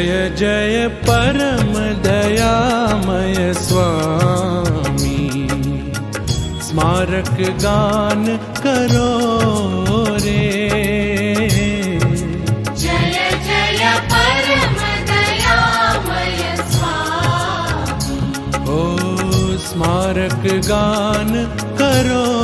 जय जय परम दयामय स्वामी। स्मारक गान करो रे। जय जय परम दयामय स्वामी। ओ स्मारक गान करो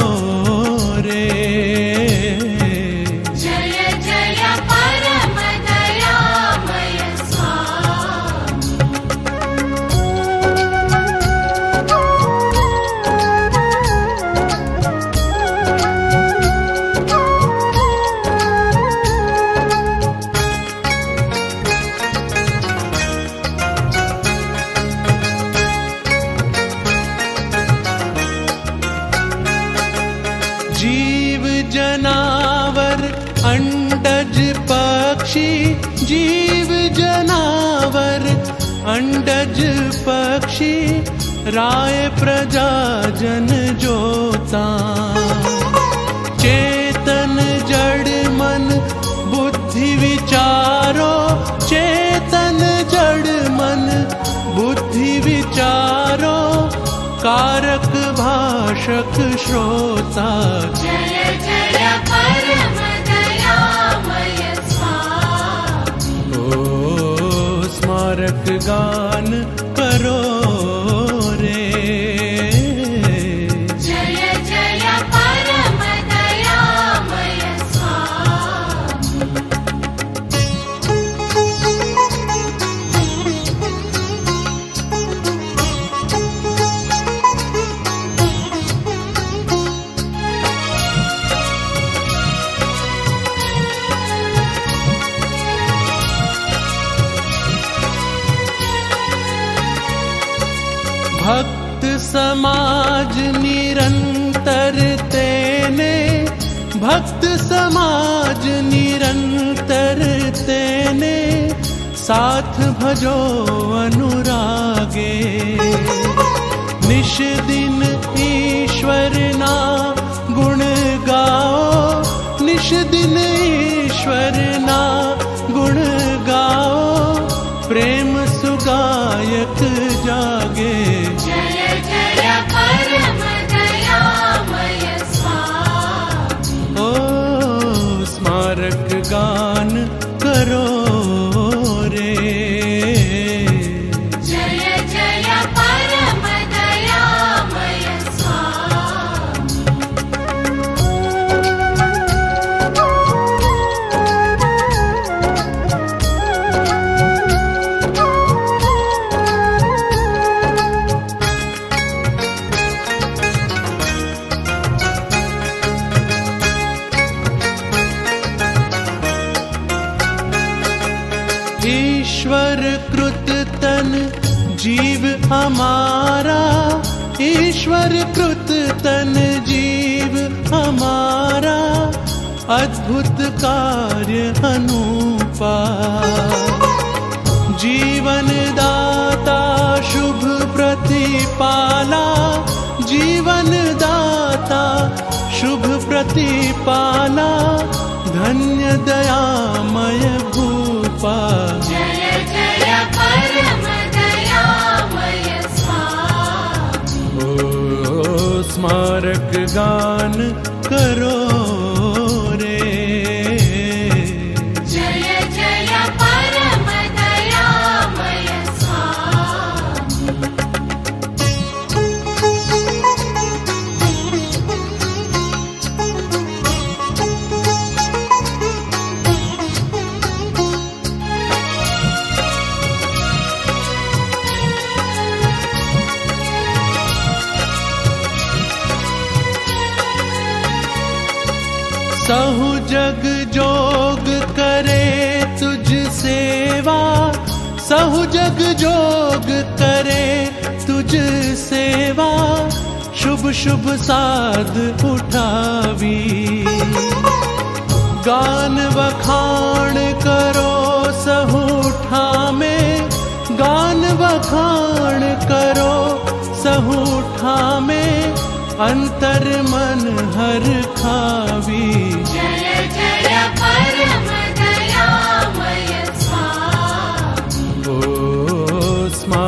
राय प्रजा जन जोता चेतन जड़ मन बुद्धि विचारो। चेतन जड़ मन बुद्धि विचारो। कारक भाषक श्रोता। जय जय परम दयामय स्वामी। ओ स्मारक गान भक्त समाज निरंतर तेने भक्त समाज निरंतर तेने साथ भजो अनुरागे। निश दिन ईश्वर ना गुण गाओ निश दिन ईश्वर ना गुण गाओ प्रेम सुगायक ईश्वर कृत तन जीव हमारा अद्भुत कार्य अनुपा। जीवन दाता शुभ प्रतिपाला। जीवन दाता शुभ प्रतिपाला। धन्य दयामय भूपा स्मारक गान सहु जग जोग करे तुझ सेवा सहु जग जोग करे तुझ सेवा शुभ शुभ साध उठावी गान बखान करो सहूठा में गान बखान करो सहूठा में अंतर मन हर खावी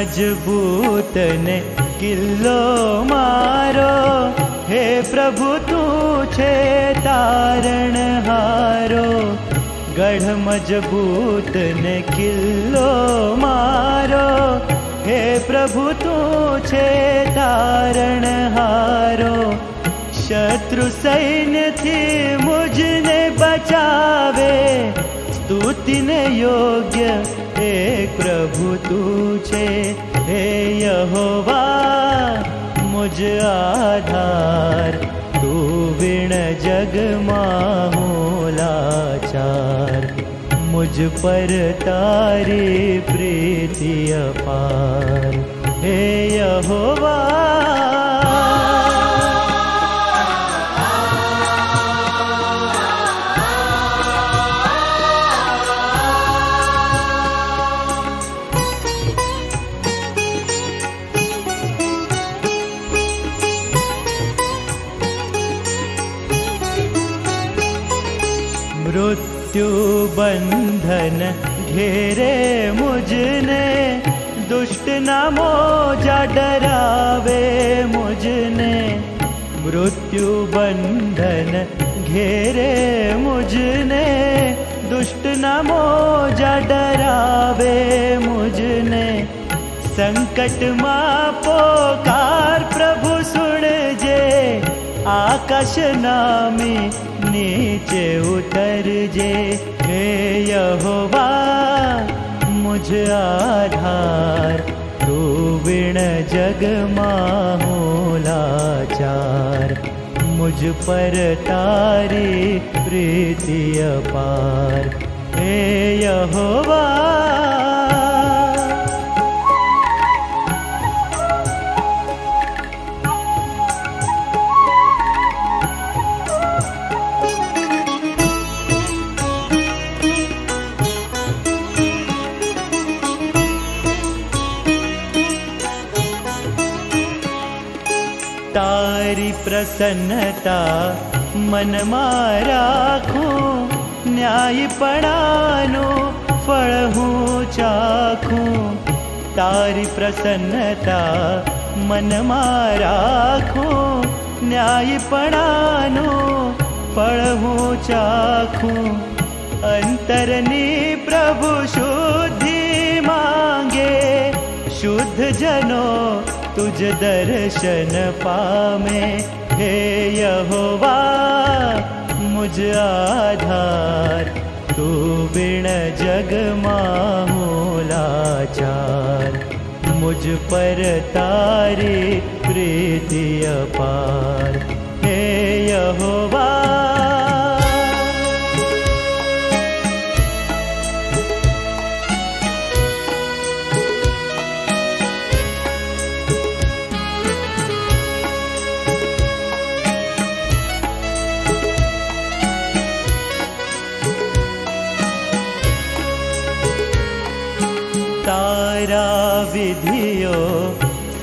ગઢ મજબૂત ને કિલ્લો મારો. હે પ્રભુ, તું છે તારણ હારો. ગઢ મજબૂતને કિલ્લો મારો. હે પ્રભુ, તું છે તારણ હારો. શત્રુ સૈન્યથી મુજને બચાવે. સ્તુતિને યોગ્ય એક પ્રભુ તું છે, હે યહોવા, મુજ આધાર, તું વિણ જગમાં હું લાચાર મુજ પર તારી પ્રીતિ અપાર. હે યહોવા बंधन घेरे मुझने दुष्ट नामो जा डरावे मुझने। मृत्यु बंधन घेरे मुझने दुष्ट नामो जा डरावे मुझने। संकट मा पोकार प्रभु सुन जे आकाश नामी નીચે ઉતરજે હે યહોવા મુજ આધાર તું વિણ જગમાં હું લાચાર મુझ પર તારી પ્રીતિ અપાર હે યહોવા તારી પ્રસન્નતા મનમાં રાખું ન્યાયપણાનું ફળ હું ચાખું તારી પ્રસન્નતા મનમાં રાખું ન્યાયપણાનું ફળ હું ચાખું અંતરની પ્રભુ શુદ્ધિ માંગે શુદ્ધ જનો તુજ દર્શન પામે है यहोवा मुझ आधार तू बिण जग माहो मुझ पर तारी प्रीति अपार हे यहोवा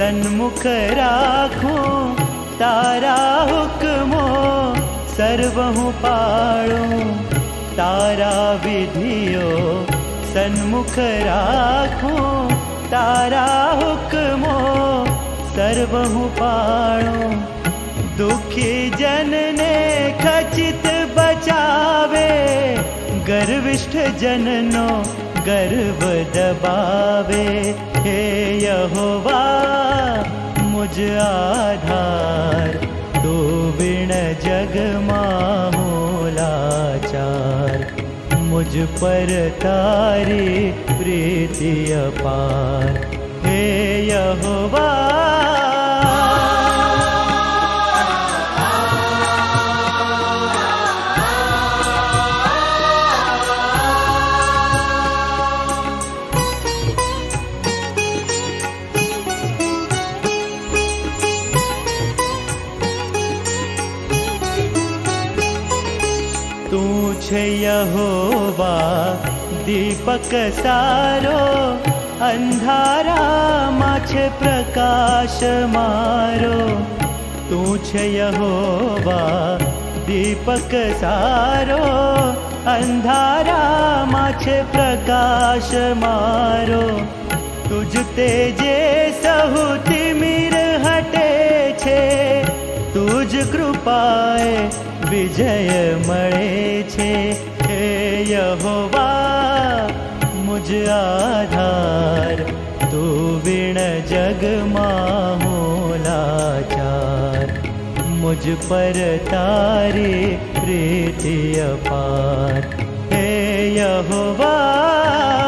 तन्मुख राखूं तारा हुक्मो सर्वहु पाळूं। तारा विधियो सन्मुख राखूं तारा हुक्मो सर्वहु पाळूं। दुखी जन ने खचित बचावे गर्विष्ठ जननो गर्व दबावे हे यहोवा मुझ आधार तो बिण जग मामूलाचार मुझ पर तारी प्रीति अपार हे यहोवा दीपक सारो अन्धारा माछ प्रकाश मारो तू यहोवा दीपक सारो अन्धारा माछ प्रकाश मारो तु मीर हटे छे तुझ कृपाए विजय मळे छे। હે યહોવા મુજ આધાર તું વિણ જગમાં મોલાચાર મુજ પર તારી પ્રીતિ અપાર હે યહોવા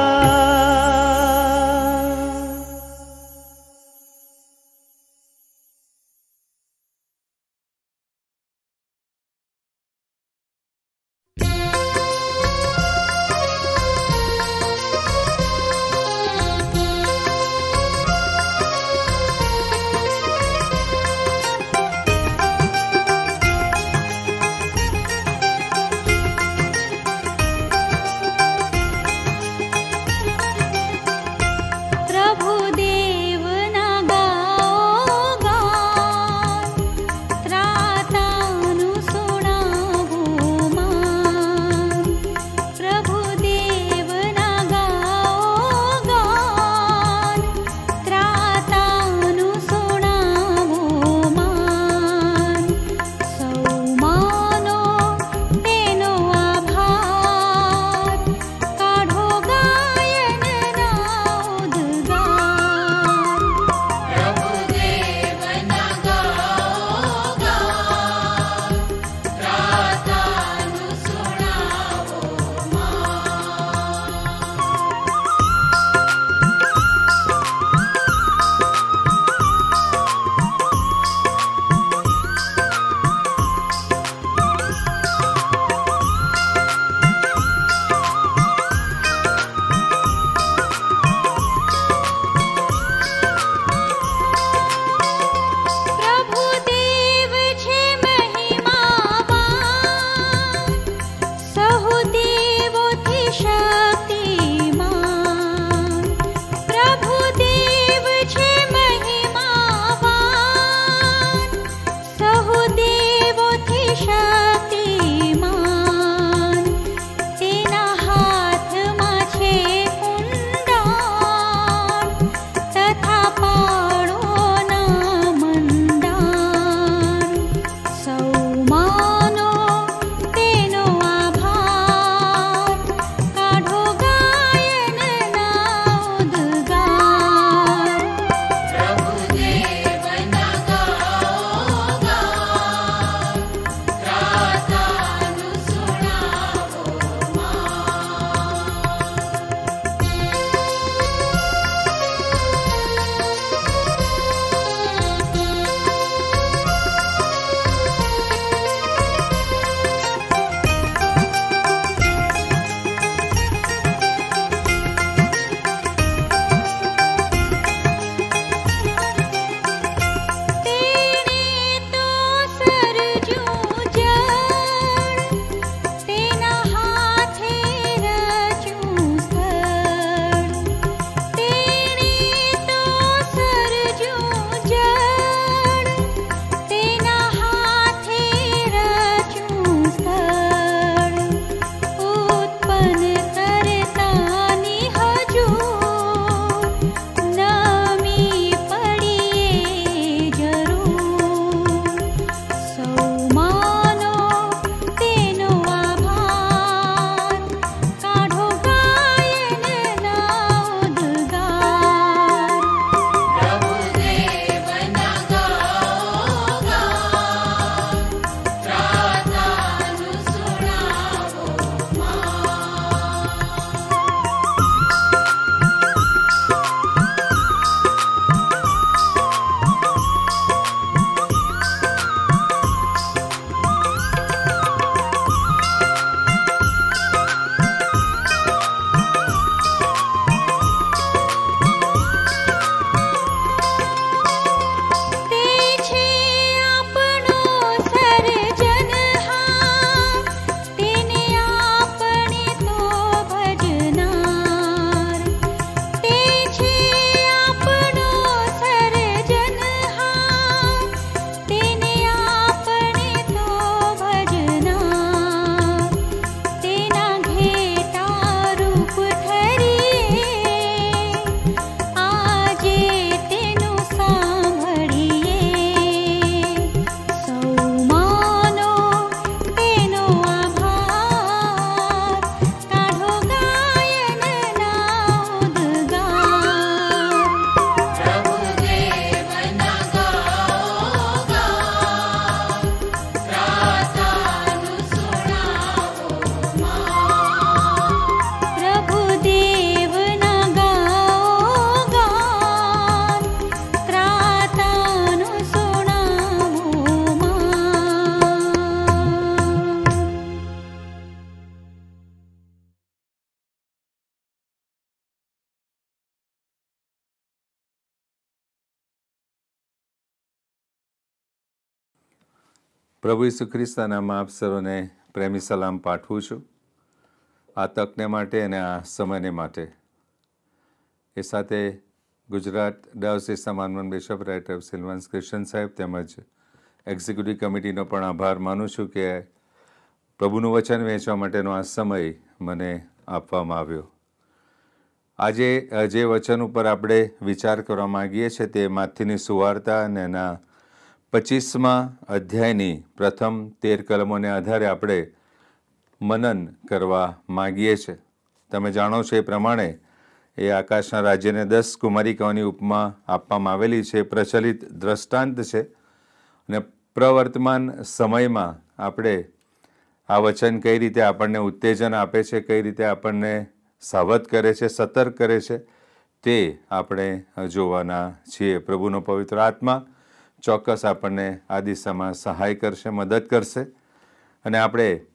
પ્રભુ ઈસુ ખ્રિસ્તાનામાં આપ સર્વને પ્રેમી સલામ પાઠવું છું. આ તકને માટે અને આ સમયને માટે. એ સાથે ગુજરાત ડાયોસિસના સમાનમન બિશપ રાઇટર સિલ્વન્સ ક્રિશ્ચન સાહેબ તેમજ એક્ઝિક્યુટિવ કમિટીનો પણ આભાર માનું છું કે પ્રભુનું વચન વહેંચવા માટેનો આ સમય મને આપવામાં આવ્યો. આજે જે વચન ઉપર આપણે વિચાર કરવા માગીએ છીએ તે માથીની સુવાર્તા અને એના પચીસમાં અધ્યાયની પ્રથમ તેર કલમોને આધારે આપણે મનન કરવા માગીએ છીએ. તમે જાણો છો એ પ્રમાણે એ આકાશના રાજ્યને દસ કુમારિકાઓની ઉપમા આપવામાં આવેલી છે. પ્રચલિત દ્રષ્ટાંત છે અને પ્રવર્તમાન સમયમાં આપણે આ વચન કઈ રીતે આપણને ઉત્તેજન આપે છે, કઈ રીતે આપણને સાવધ કરે છે, સતર્ક કરે છે તે આપણે જોવાના છીએ. પ્રભુનો પવિત્ર આત્મા ચોક્કસ આપણને આ દિશામાં સહાય કરશે, મદદ કરશે. અને આપણે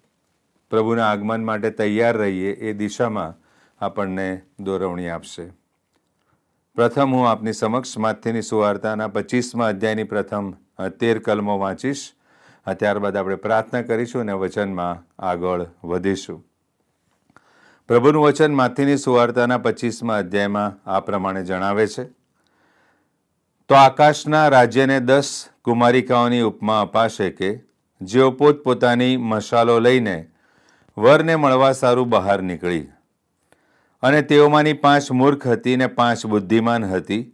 પ્રભુના આગમન માટે તૈયાર રહીએ એ દિશામાં આપણને દોરવણી આપશે. પ્રથમ હું આપની સમક્ષ માથેની સુવાર્તાના પચીસમાં અધ્યાયની પ્રથમ તેર કલમો વાંચીશ. ત્યારબાદ આપણે પ્રાર્થના કરીશું અને વચનમાં આગળ વધીશું. પ્રભુનું વચન માથેની સુવાર્તાના પચીસમાં અધ્યાયમાં આ પ્રમાણે જણાવે છે. તો આકાશના રાજ્યને દસ કુમારિકાઓની ઉપમા અપાશે કે જેઓ પોતપોતાની મશાલો લઈને વરને મળવા સારું બહાર નીકળી. અને તેઓમાંની પાંચ મૂર્ખ હતી ને પાંચ બુદ્ધિમાન હતી.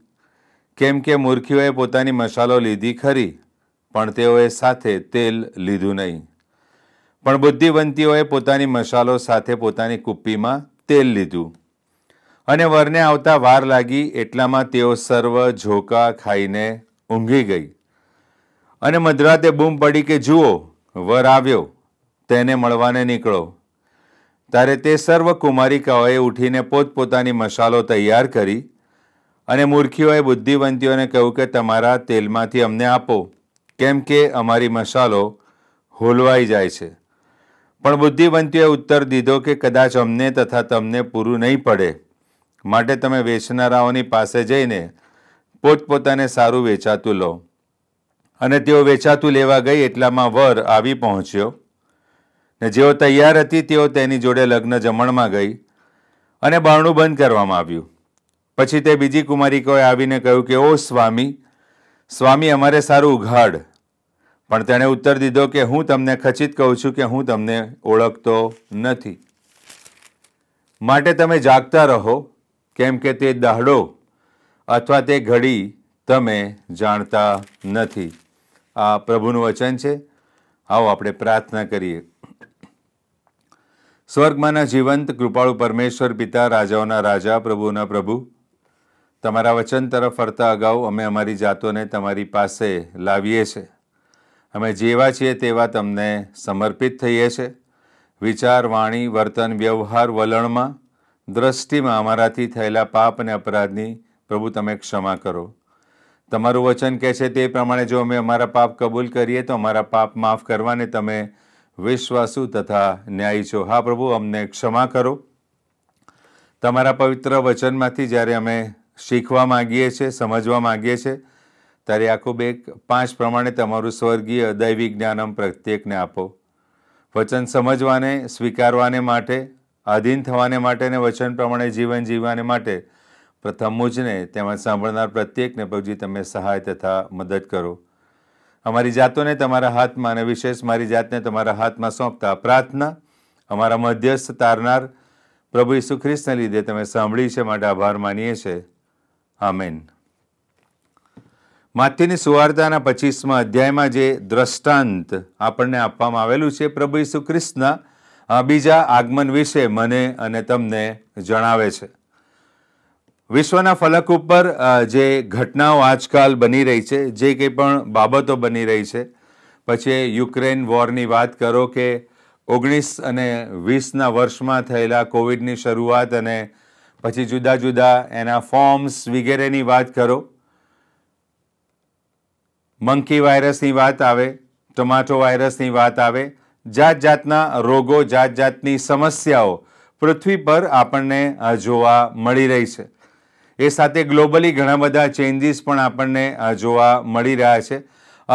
કેમ કે મૂર્ખીઓએ પોતાની મશાલો લીધી ખરી, પણ તેઓએ સાથે તેલ લીધું નહીં. પણ બુદ્ધિવંતીઓએ પોતાની મશાલો સાથે પોતાની કુપ્પીમાં તેલ લીધું. અને વરને આવતા વાર લાગી એટલામાં તેઓ સર્વ ઝોકા ખાઈને ઊંઘી ગઈ. અને મધરાતે બૂમ પડી કે, જુઓ, વર આવ્યો, તેને મળવાને નીકળો. ત્યારે તે સર્વ કુમારિકાઓએ ઉઠીને પોતપોતાની મસાલો તૈયાર કરી અને મૂર્ખીઓએ બુદ્ધિવંતીઓને કહ્યું કે, તમારા તેલમાંથી અમને આપો, કેમ કે અમારી મસાલો હોલવાઈ જાય છે. પણ બુદ્ધિવંતીઓએ ઉત્તર દીધો કે, કદાચ અમને તથા તમને પૂરું નહીં પડે. માટે તમે વેચનારાઓની પાસે જઈને પોતપોતાને સારું વેચાતું લો. અને તેઓ વેચાતું લેવા ગઈ એટલામાં વર આવી પહોંચ્યો. ને જેઓ તૈયાર હતી તેઓ તેની જોડે લગ્ન જમણમાં ગઈ અને બારણું બંધ કરવામાં આવ્યું. પછી તે બીજી કુમારિકોએ આવીને કહ્યું કે, ઓ સ્વામી સ્વામી અમારે સારું ઉઘાડ. પણ તેણે ઉત્તર દીધો કે, હું તમને ખચિત કહું છું કે હું તમને ઓળખતો નથી. માટે તમે જાગતા રહો કેમ કે તે દાહડો અથવા તે ઘડી તમે જાણતા નથી. આ પ્રભુનું વચન છે. આવો આપણે પ્રાર્થના કરીએ. સ્વર્ગમાંના જીવંત, કૃપાળુ પરમેશ્વર પિતા, રાજાઓના રાજા, પ્રભુના પ્રભુ, તમારા વચન તરફ ફરતા અગાઉ અમે અમારી જાતોને તમારી પાસે લાવીએ છીએ અમે જેવા છીએ તેવા તમને સમર્પિત થઈએ છીએ વિચાર, વાણી, વર્તન, વ્યવહાર, વલણમાં દ્રષ્ટિમાં અમારાથી થયેલા પાપ અને અપરાધની પ્રભુ તમે ક્ષમા કરો. તમારું વચન કહે છે તે પ્રમાણે જો અમે અમારા પાપ કબૂલ કરીએ તો અમારા પાપ માફ કરવાને તમે વિશ્વાસુ તથા ન્યાયી છો. હા, પ્રભુ, અમને ક્ષમા કરો. તમારા પવિત્ર વચનમાંથી જ્યારે અમે શીખવા માગીએ છીએ સમજવા માગીએ છીએ ત્યારે આખું બેક પાંચ પ્રમાણે તમારું સ્વર્ગીય દૈવી જ્ઞાનમ પ્રત્યેકને આપો. વચન સમજવાને, સ્વીકારવાને માટે આધીન થવાને માટે અને વચન પ્રમાણે જીવન જીવવાને માટે પ્રથમ મુજને તેમજ સાંભળનાર પ્રત્યેકને પ્રભુજી તમે સહાય તથા મદદ કરો. અમારી જાતોને તમારા હાથમાં અને વિશેષ મારી જાતને તમારા હાથમાં સોંપતા પ્રાર્થના અમારા મધ્યસ્થ તારનાર પ્રભુ ઈસુ ખ્રિસ્તને લીધે તમે સાંભળી છે, માટે આભાર માનીએ છીએ આમેન. માથેની સુવાર્તાના પચીસમાં અધ્યાયમાં જે દ્રષ્ટાંત આપણને આપવામાં આવેલું છે, પ્રભુ ઈસુ ખ્રિસ્તના બીજા આગમન વિશે મને અને તમને જણાવે છે. વિશ્વના ફલક ઉપર જે ઘટનાઓ આજકાલ બની રહી છે, જે કંઈ પણ બાબતો બની રહી છે, પછી યુક્રેન વોરની વાત કરો કે ઓગણીસ અને વીસના વર્ષમાં થયેલા કોવિડની શરૂઆત અને પછી જુદા જુદા એના ફોર્મ્સ વગેરેની વાત કરો. મંકી વાયરસની વાત આવે, ટોમાટો વાયરસની વાત આવે જાત જાતના રોગો જાત જાતની સમસ્યાઓ પૃથ્વી પર આપણને જોવા મળી રહી છે. એ સાથે ગ્લોબલી ઘણા બધા ચેન્જીસ પણ આપણને જોવા મળી રહ્યા છે.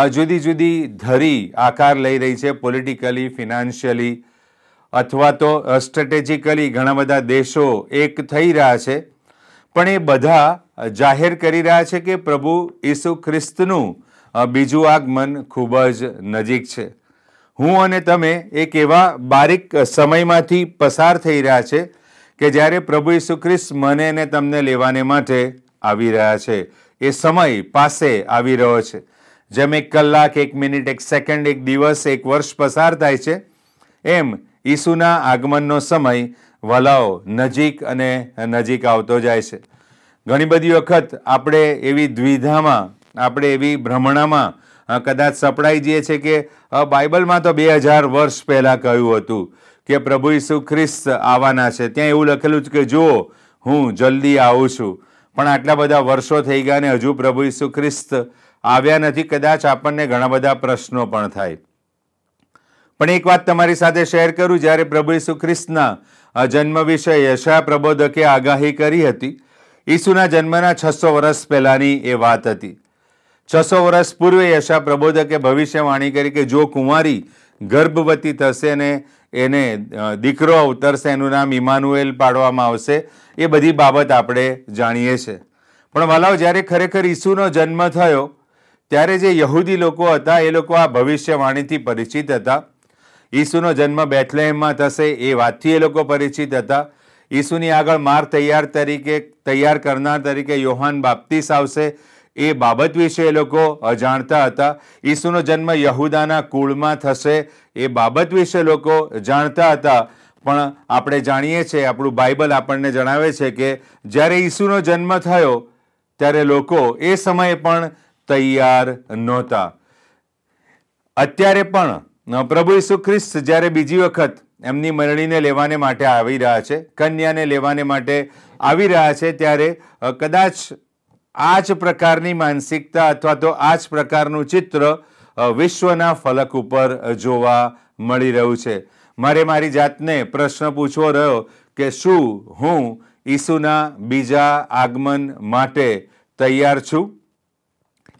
જુદી જુદી ધરી આકાર લઈ રહી છે, પોલિટિકલી, ફિનાન્શિયલી અથવા તો સ્ટ્રેટેજિકલી ઘણા બધા દેશો એક થઈ રહ્યા છે. પણ એ બધા જાહેર કરી રહ્યા છે કે પ્રભુ ઈસુ ખ્રિસ્તનું બીજું આગમન ખૂબ જ નજીક છે. હું અને તમે એક એવા બારીક સમયમાંથી પસાર થઈ રહ્યા છે કે જ્યારે પ્રભુ ઈસુ ખ્રિસ્ત મને અને તમને લેવાને માટે આવી રહ્યા છે. એ સમય પાસે આવી રહ્યો છે. જેમ એક કલાક, એક મિનિટ, એક સેકન્ડ, એક દિવસ, એક વર્ષ પસાર થાય છે, એમ ઈસુના આગમનનો સમય વલાઓ નજીક અને નજીક આવતો જાય છે. ઘણી બધી વખત આપણે એવી દ્વિધામાં, આપણે એવી ભ્રમણામાં કદાચ સપડાઈ જઈએ છે કે બાઇબલમાં તો બે હજાર વર્ષ પહેલાં કહ્યું હતું કે પ્રભુ ઈસુ ખ્રિસ્ત આવવાના છે. ત્યાં એવું લખેલું છે કે જુઓ હું જલ્દી આવું છું. પણ આટલા બધા વર્ષો થઈ ગયા ને હજુ પ્રભુ ઈસુ ખ્રિસ્ત આવ્યા નથી. કદાચ આપણને ઘણા બધા પ્રશ્નો પણ થાય. પણ એક વાત તમારી સાથે શેર કરું. જ્યારે પ્રભુ ઈસુ ખ્રિસ્તના જન્મ વિશે યશા પ્રબોધકે આગાહી કરી હતી, ઈસુના જન્મના છસો વર્ષ પહેલાંની એ વાત હતી. છસો વર્ષ પૂર્વે યશા પ્રબોધકે ભવિષ્યવાણી કરી કે જો કુંવારી ગર્ભવતી થશે ને એને દીકરો અવતરશે, એનું નામ ઇમાનુએલ પાડવામાં આવશે, એ બધી બાબત આપણે જાણીએ છીએ પણ વાલાઓ, જ્યારે ખરેખર ઈસુનો જન્મ થયો, ત્યારે જે યહૂદી લોકો હતા, એ લોકો આ ભવિષ્યવાણીથી પરિચિત હતા. ઈસુનો જન્મ બેથલેહેમમાં થશે, એ વાતથી એ લોકો પરિચિત હતા. ઈસુની આગળ માર તૈયાર તરીકે, તૈયાર કરનાર તરીકે યોહાન બાપ્તિસ આવશે. એ બાબત વિશે એ લોકો જાણતા હતા. ઈસુનો જન્મ યહુદાના કુળમાં થશે એ બાબત વિશે લોકો જાણતા હતા. પણ આપણે જાણીએ છીએ, આપણું બાઇબલ આપણને જણાવે છે કે જ્યારે ઈસુનો જન્મ થયો, ત્યારે લોકો એ સમયે પણ તૈયાર નહોતા. અત્યારે પણ પ્રભુ ઈસુ ખ્રિસ્ત જ્યારે બીજી વખત એમની મરણીને લેવાને માટે આવી રહ્યા છે, કન્યાને લેવાને માટે આવી રહ્યા છે, ત્યારે કદાચ આ જ પ્રકારની માનસિકતા અથવા તો આ જ પ્રકારનું ચિત્ર વિશ્વના ફલક ઉપર જોવા મળી રહ્યું છે. મારે મારી જાતને પ્રશ્ન પૂછવો રહ્યો કે શું હું ઈસુના બીજા આગમન માટે તૈયાર છું?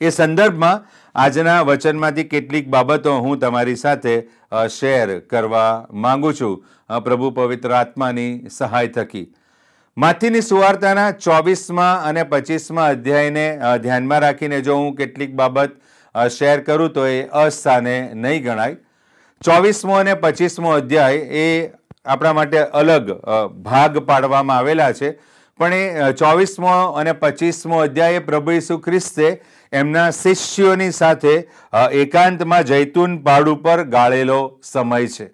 એ સંદર્ભમાં આજના વચનમાંથી કેટલીક બાબતો હું તમારી સાથે શેર કરવા માંગુ છું. પ્રભુ પવિત્ર આત્માની સહાય થકી. માથીની સુવાર્તાના ચોવીસમાં અને પચીસમાં અધ્યાયને ધ્યાનમાં રાખીને જો હું કેટલીક બાબત શેર કરું તો એ અસ્થાને નહીં ગણાય. ચોવીસમો અને પચીસમો અધ્યાય એ આપણા માટે અલગ ભાગ પાડવામાં આવેલા છે. પણ એ ચોવીસમો અને પચીસમો અધ્યાય પ્રભુ ઈસુ ખ્રિસ્તે એમના શિષ્યોની સાથે એકાંતમાં જૈતુન પહાડ ઉપર ગાળેલો સમય છે.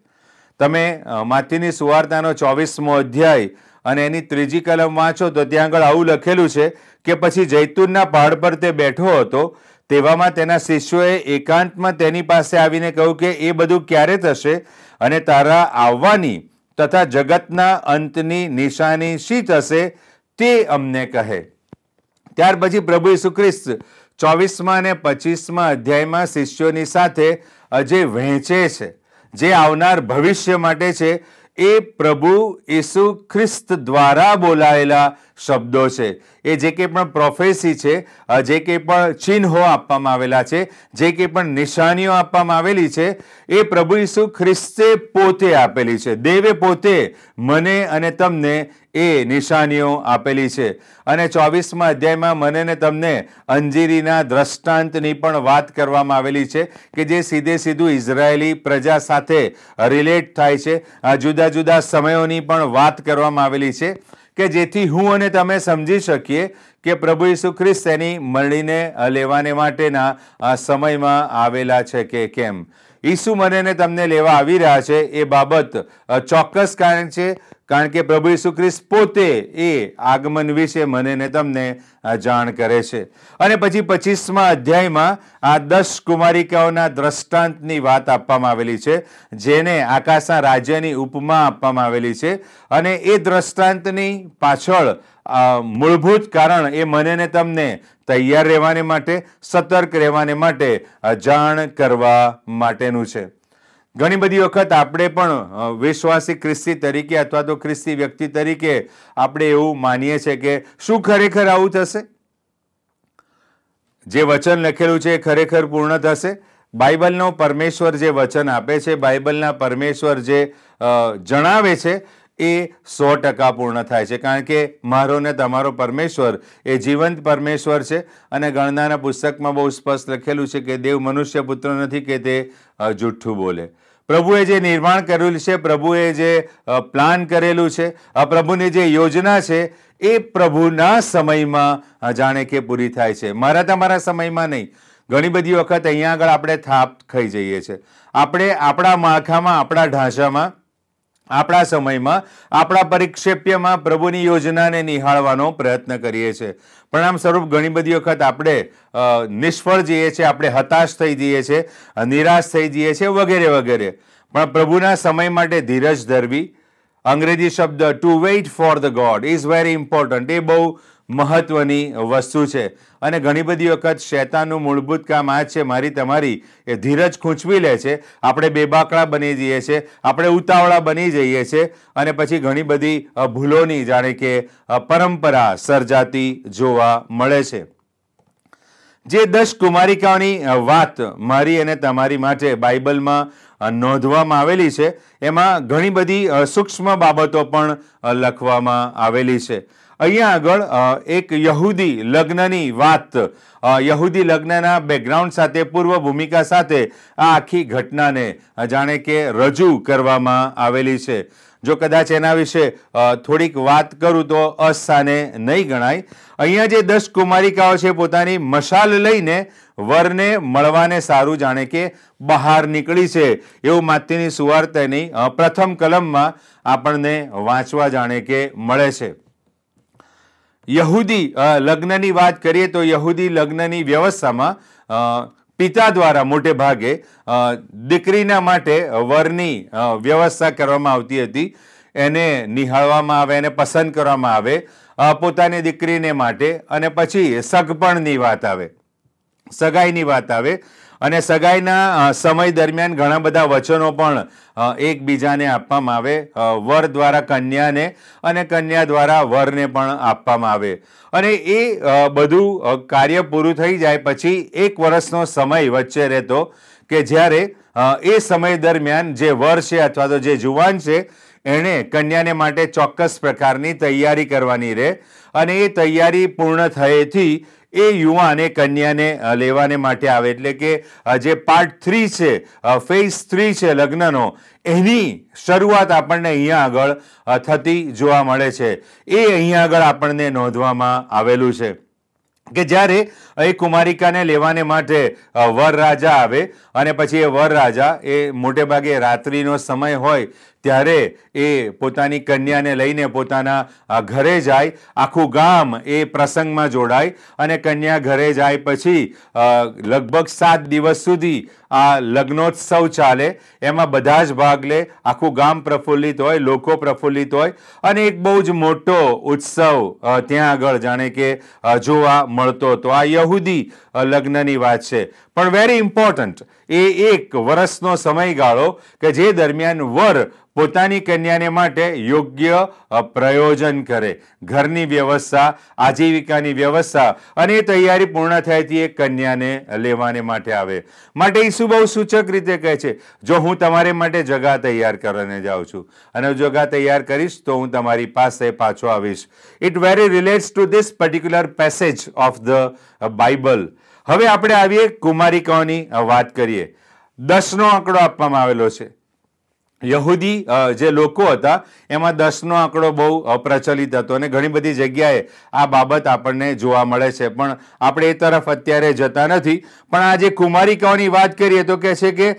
તમે માથીની સુવાર્તાનો ચોવીસમો અધ્યાય અને એની ત્રીજી કલમ વાંચો તો ત્યાં આગળ આવું લખેલું છે કે પછી જૈતુનના પહાડ પર તે બેઠો હતો, તેવામાં તેના શિષ્યોએ એકાંતમાં તેની પાસે આવીને કહ્યું કે એ બધું ક્યારે થશે અને તારા આવવાની તથા જગતના અંતની નિશાની શી થશે તે અમને કહે. ત્યાર પછી પ્રભુ ઈસુ ખ્રિસ્ત ચોવીસમાં અને પચીસમાં અધ્યાયમાં શિષ્યોની સાથે અજે વહેંચે છે, જે આવનાર ભવિષ્ય માટે છે એ પ્રભુ ઈસુ ખ્રિસ્ત દ્વારા બોલાયેલા શબ્દો છે. એ જે કંઈ પણ પ્રોફેસી છે જે કંઈ પણ ચિહ્નો આપવામાં આવેલા છે, જે કંઈ પણ નિશાનીઓ આપવામાં આવેલી છે, એ પ્રભુ ઈસુ ખ્રિસ્તે પોતે આપેલી છે. દેવે પોતે મને અને તમને એ નિશાનીઓ આપેલી છે. અને ચોવીસમાં અધ્યાયમાં મને ને તમને અંજીરીના દ્રષ્ટાંતની પણ વાત કરવામાં આવેલી છે કે જે સીધે સીધું ઇઝરાયેલી પ્રજા સાથે રિલેટ થાય છે. આ જુદા જુદા સમયોની પણ વાત કરવામાં આવેલી છે. કે જેથી હું અને તમે સમજી શકીએ કે પ્રભુ ઈસુ ખ્રિસ્ત એની મરણીને લેવાને માટેના સમયમાં આવેલા છે કે કેમ. ઈસુ મરેને તમને લેવા આવી રહ્યા છે એ બાબત ચોક્કસ કારણ છે, કારણ કે પ્રભુ ઈસુ ખ્રિસ્ત પોતે એ આગમન વિશે મને ને તમને જાણ કરે છે. અને પછી પચીસમા અધ્યાયમાં આ દસ કુમારિકાઓના દ્રષ્ટાંતની વાત આપવામાં આવેલી છે, જેને આકાશના રાજ્યની ઉપમા આપવામાં આવેલી છે. અને એ દ્રષ્ટાંતની પાછળ મૂળભૂત કારણ એ મને ને તમને તૈયાર રહેવાને માટે, સતર્ક રહેવાને માટે જાણ કરવા માટેનું છે. ઘણી બધી વખત આપણે પણ વિશ્વાસી ખ્રિસ્તી તરીકે અથવા તો ખ્રિસ્તી વ્યક્તિ તરીકે આપણે એવું માનીએ છીએ કે શું ખરેખર આવું થશે? જે વચન લખેલું છે એ ખરેખર પૂર્ણ થશે? બાઇબલનો પરમેશ્વર જે વચન આપે છે, બાઇબલના પરમેશ્વર જે જણાવે છે એ સો ટકા પૂર્ણ થાય છે. કારણ કે મારો ને તમારો પરમેશ્વર એ જીવંત પરમેશ્વર છે અને ગણનાના પુસ્તકમાં બહુ સ્પષ્ટ લખેલું છે કે દેવ મનુષ્ય પુત્ર નથી કે તે જુઠ્ઠું બોલે. પ્રભુએ જે નિર્માણ કરેલું છે, પ્રભુએ જે પ્લાન કરેલું છે, આ પ્રભુની જે યોજના છે, એ પ્રભુના સમયમાં જાણે કે પૂરી થાય છે. મારા તમારા સમયમાં નહીં. ઘણી બધી વખત અહીંયા આગળ આપણે થાપ ખાઈ જઈએ છીએ આપણે આપણા માળખામાં આપણા ઢાંચામાં આપણા સમયમાં આપણા પરિક્ષેપ્યમાં પ્રભુની યોજનાને નિહાળવાનો પ્રયત્ન કરીએ છીએ પરિણામ સ્વરૂપ ઘણી બધી વખત આપણે નિષ્ફળ જઈએ છીએ, આપણે હતાશ થઈ જઈએ છીએ, નિરાશ થઈ જઈએ છીએ વગેરે વગેરે. પણ પ્રભુના સમય માટે ધીરજ ધરવી, અંગ્રેજી શબ્દ to wait for the God is very important એ બહુ મહત્વની વસ્તુ છે. અને ઘણી બધી વખત શેતાનનું મૂળભૂત કામ આ છે, મારી તમારી એ ધીરજ ખૂંચવી લે છે. આપણે બેબાકડા બની જઈએ છીએ આપણે ઉતાવળા બની જઈએ છીએ અને પછી ઘણી બધી ભૂલોની જાણે કે પરંપરા સર્જાતી જોવા મળે છે. જે દસ કુમારિકાઓની વાત મારી અને તમારી માટે બાઇબલમાં નોંધવામાં આવેલી છે, એમાં ઘણી બધી સૂક્ષ્મ બાબતો પણ લખવામાં આવેલી છે. અહીંયા આગળ એક યહૂદી લગ્નની વાત. યહૂદી લગ્નના બેકગ્રાઉન્ડ સાથે પૂર્વ ભૂમિકા સાથે આ આખી ઘટનાને જાણે કે રજૂ કરવામાં આવેલી છે. જો કદાચ એના વિશે થોડીક વાત કરું તો અસ્થાને નહીં ગણાય. અહીંયા જે દસ કુમારિકાઓ છે, પોતાની મશાલ લઈને વરને મળવાને સારું જાણે કે બહાર નીકળી છે. એવું માતીની સુવાર્તાની પ્રથમ કલમમાં આપણને વાંચવા જાણે કે મળે છે. યહૂદી લગ્નની વાત કરીએ તો યહૂદી લગ્નની વ્યવસ્થામાં પિતા દ્વારા મોટે ભાગે દીકરીના માટે વરની વ્યવસ્થા કરવામાં આવતી હતી. એને નિહાળવામાં આવે, એને પસંદ કરવામાં આવે પોતાની દીકરીને માટે અને પછી સગપણની વાત આવે. સગાઈની વાત આવે. અને સગાઈના સમય દરમિયાન ઘણા બધા વચનો પણ એકબીજાને આપવામાં આવે. વર દ્વારા કન્યાને અને કન્યા દ્વારા વરને પણ આપવામાં આવે. અને એ બધું કાર્ય પૂરું થઈ જાય પછી એક વર્ષનો સમય વચ્ચે રહેતો કે જ્યારે એ સમય દરમિયાન જે વર છે અથવા તો જે જુવાન છે, એણે કન્યાને માટે ચોક્કસ પ્રકારની તૈયારી કરવાની રહે. અને એ તૈયારી પૂર્ણ થયેથી એ યુવાન કન્યાને લેવાને માટે આવે. એટલે કે જે પાર્ટ થ્રી છે ફેઝ થ્રી છે લગ્નનો, એની શરૂઆત આપણને અહીંયા આગળ થતી જોવા મળે છે. એ અહીંયા આગળ આપણને નોંધવામાં આવેલું છે કે જ્યારે એ કુમારિકાને લેવાને માટે વર રાજા આવે અને પછી એ વર રાજા એ મોટે ભાગે રાત્રિનો સમય હોય ત્યારે એ પોતાની કન્યાને લઈને પોતાના ઘરે જાય, આખું ગામ એ પ્રસંગમાં જોડાય અને કન્યા ઘરે જાય પછી લગભગ સાત દિવસ સુધી આ લગ્નોત્સવ ચાલે. એમાં બધા જ ભાગ લે, આખું ગામ પ્રફુલ્લિત હોય, લોકો પ્રફુલ્લિત હોય અને એક બહુ જ મોટો ઉત્સવ ત્યાં આગળ જાણે કે જોવા મળતો હતો. આ યહૂદી લગ્નની વાત છે. પણ વેરી ઇમ્પોર્ટન્ટ એ એક વર્ષનો સમયગાળો કે જે દરમિયાન વર પોતાની કન્યાને માટે યોગ્ય પ્રયોજન કરે. ઘરની વ્યવસ્થા, આજીવિકાની વ્યવસ્થા અને એ તૈયારી પૂર્ણ થયાથી એ કન્યાને લેવાને માટે આવે. માટે ઈસુ બહુ સૂચક રીતે કહે છે, જો હું તમારે માટે જગા તૈયાર કરીને જાઉં છું અને જગા તૈયાર કરીશ તો હું તમારી પાસે પાછો આવીશ. It very relates to this particular passage of the Bible હવે આપણે આવીએ કુમારિકાઓની વાત કરીએ. દસનો આંકડો આપવામાં આવેલો છે. યહૂદી જે લોકો હતા, એમાં દસનો આંકડો બહુ પ્રચલિત હતો અને ઘણી બધી જગ્યાએ આ બાબત આપણને જોવા મળે છે. પણ આપણે એ તરફ અત્યારે જતા નથી. પણ આ જે કુમારિકાઓની વાત કરીએ તો કહે છે કે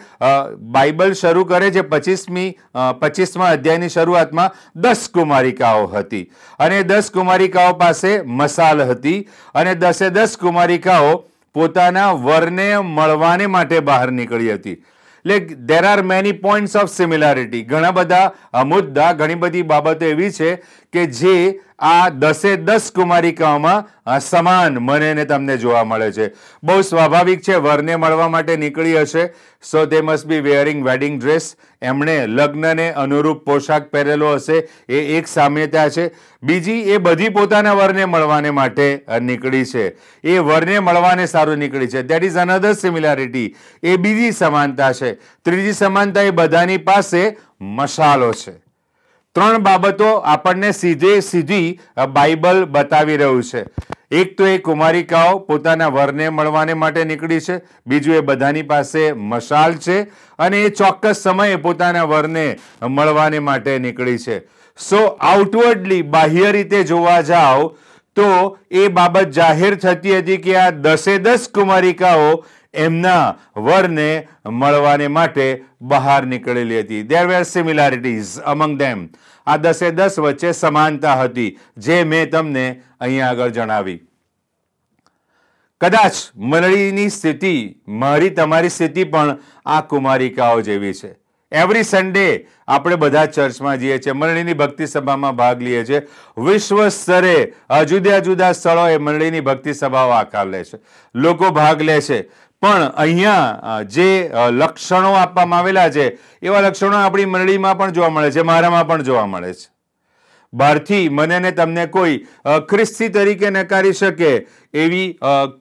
બાઇબલ શરૂ કરે છે પચીસમી પચીસમા અધ્યાયની શરૂઆતમાં દસ કુમારિકાઓ હતી. અને દસ કુમારિકાઓ પાસે મસાલ હતી અને દસે દસ કુમારિકાઓ પોતાના વરને મળવાને માટે બહાર નીકળી હતી. એટલે there are many points of similarity ઘણા બધા મુદ્દા ઘણી બધી બાબતો એવી છે કે જે આ દસે દસ કુમારિકાઓમાં સમાન મને ને તમને જોવા મળે છે. બહુ સ્વાભાવિક છે, વરને મળવા માટે નીકળી હશે. So they must be wearing wedding dress એમણે લગ્નને અનુરૂપ પોશાક પહેરેલો હશે. એ એક સામ્યતા છે. બીજી, એ બધી પોતાના વરને મળવાને માટે નીકળી છે. એ વરને મળવાને સારું નીકળી છે. દેટ ઇઝ અનધર સિમિલારિટી એ બીજી સમાનતા છે. ત્રીજી સમાનતા એ બધાની પાસે મસાલો છે. ત્રણ બાબતો આપણને સીધે સીધી બાઇબલ બતાવી રહ્યું છે. એક તો એ કુમારિકાઓ પોતાના વરને મળવાને માટે નીકળી છે, બીજું એ બધાની પાસે મશાલ છે, અને એ ચોક્કસ સમયે પોતાના વરને મળવાને માટે નીકળી છે. સો આઉટવર્ડલી બાહ્ય રીતે જોવા જાઓ, તો એ બાબત જાહેર થતી હતી કે આ દસે દસ કુમારિકાઓ એમના વરને મળવાને માટે બહાર નીકળેલી હતી. દેર વેર સિમિલારિટીઝ અમંગ ડેમ આ દસે દસ વચ્ચે સમાનતા હતી, જે મેં તમને અહીંયા આગળ જણાવી. કદાચ મંડળીની સ્થિતિ, મારી તમારી સ્થિતિ પણ આ કુમારિકાઓ જેવી છે. એવરી સન્ડે આપણે બધા ચર્ચમાં જઈએ છીએ, મંડળીની ભક્તિ સભામાં ભાગ લઈએ છીએ. વિશ્વ સ્તરે જુદા જુદા સ્થળોએ મંડળીની ભક્તિ સભાઓ આકાર લે છે. લોકો ભાગ લે છે. પણ અહીંયા જે લક્ષણો આપવામાં આવેલા છે, એવા લક્ષણો આપણી મંડળીમાં પણ જોવા મળે છે, મારામાં પણ જોવા મળે છે. બહારથી મને ને તમને કોઈ ખ્રિસ્તી તરીકે નકારી શકે એવી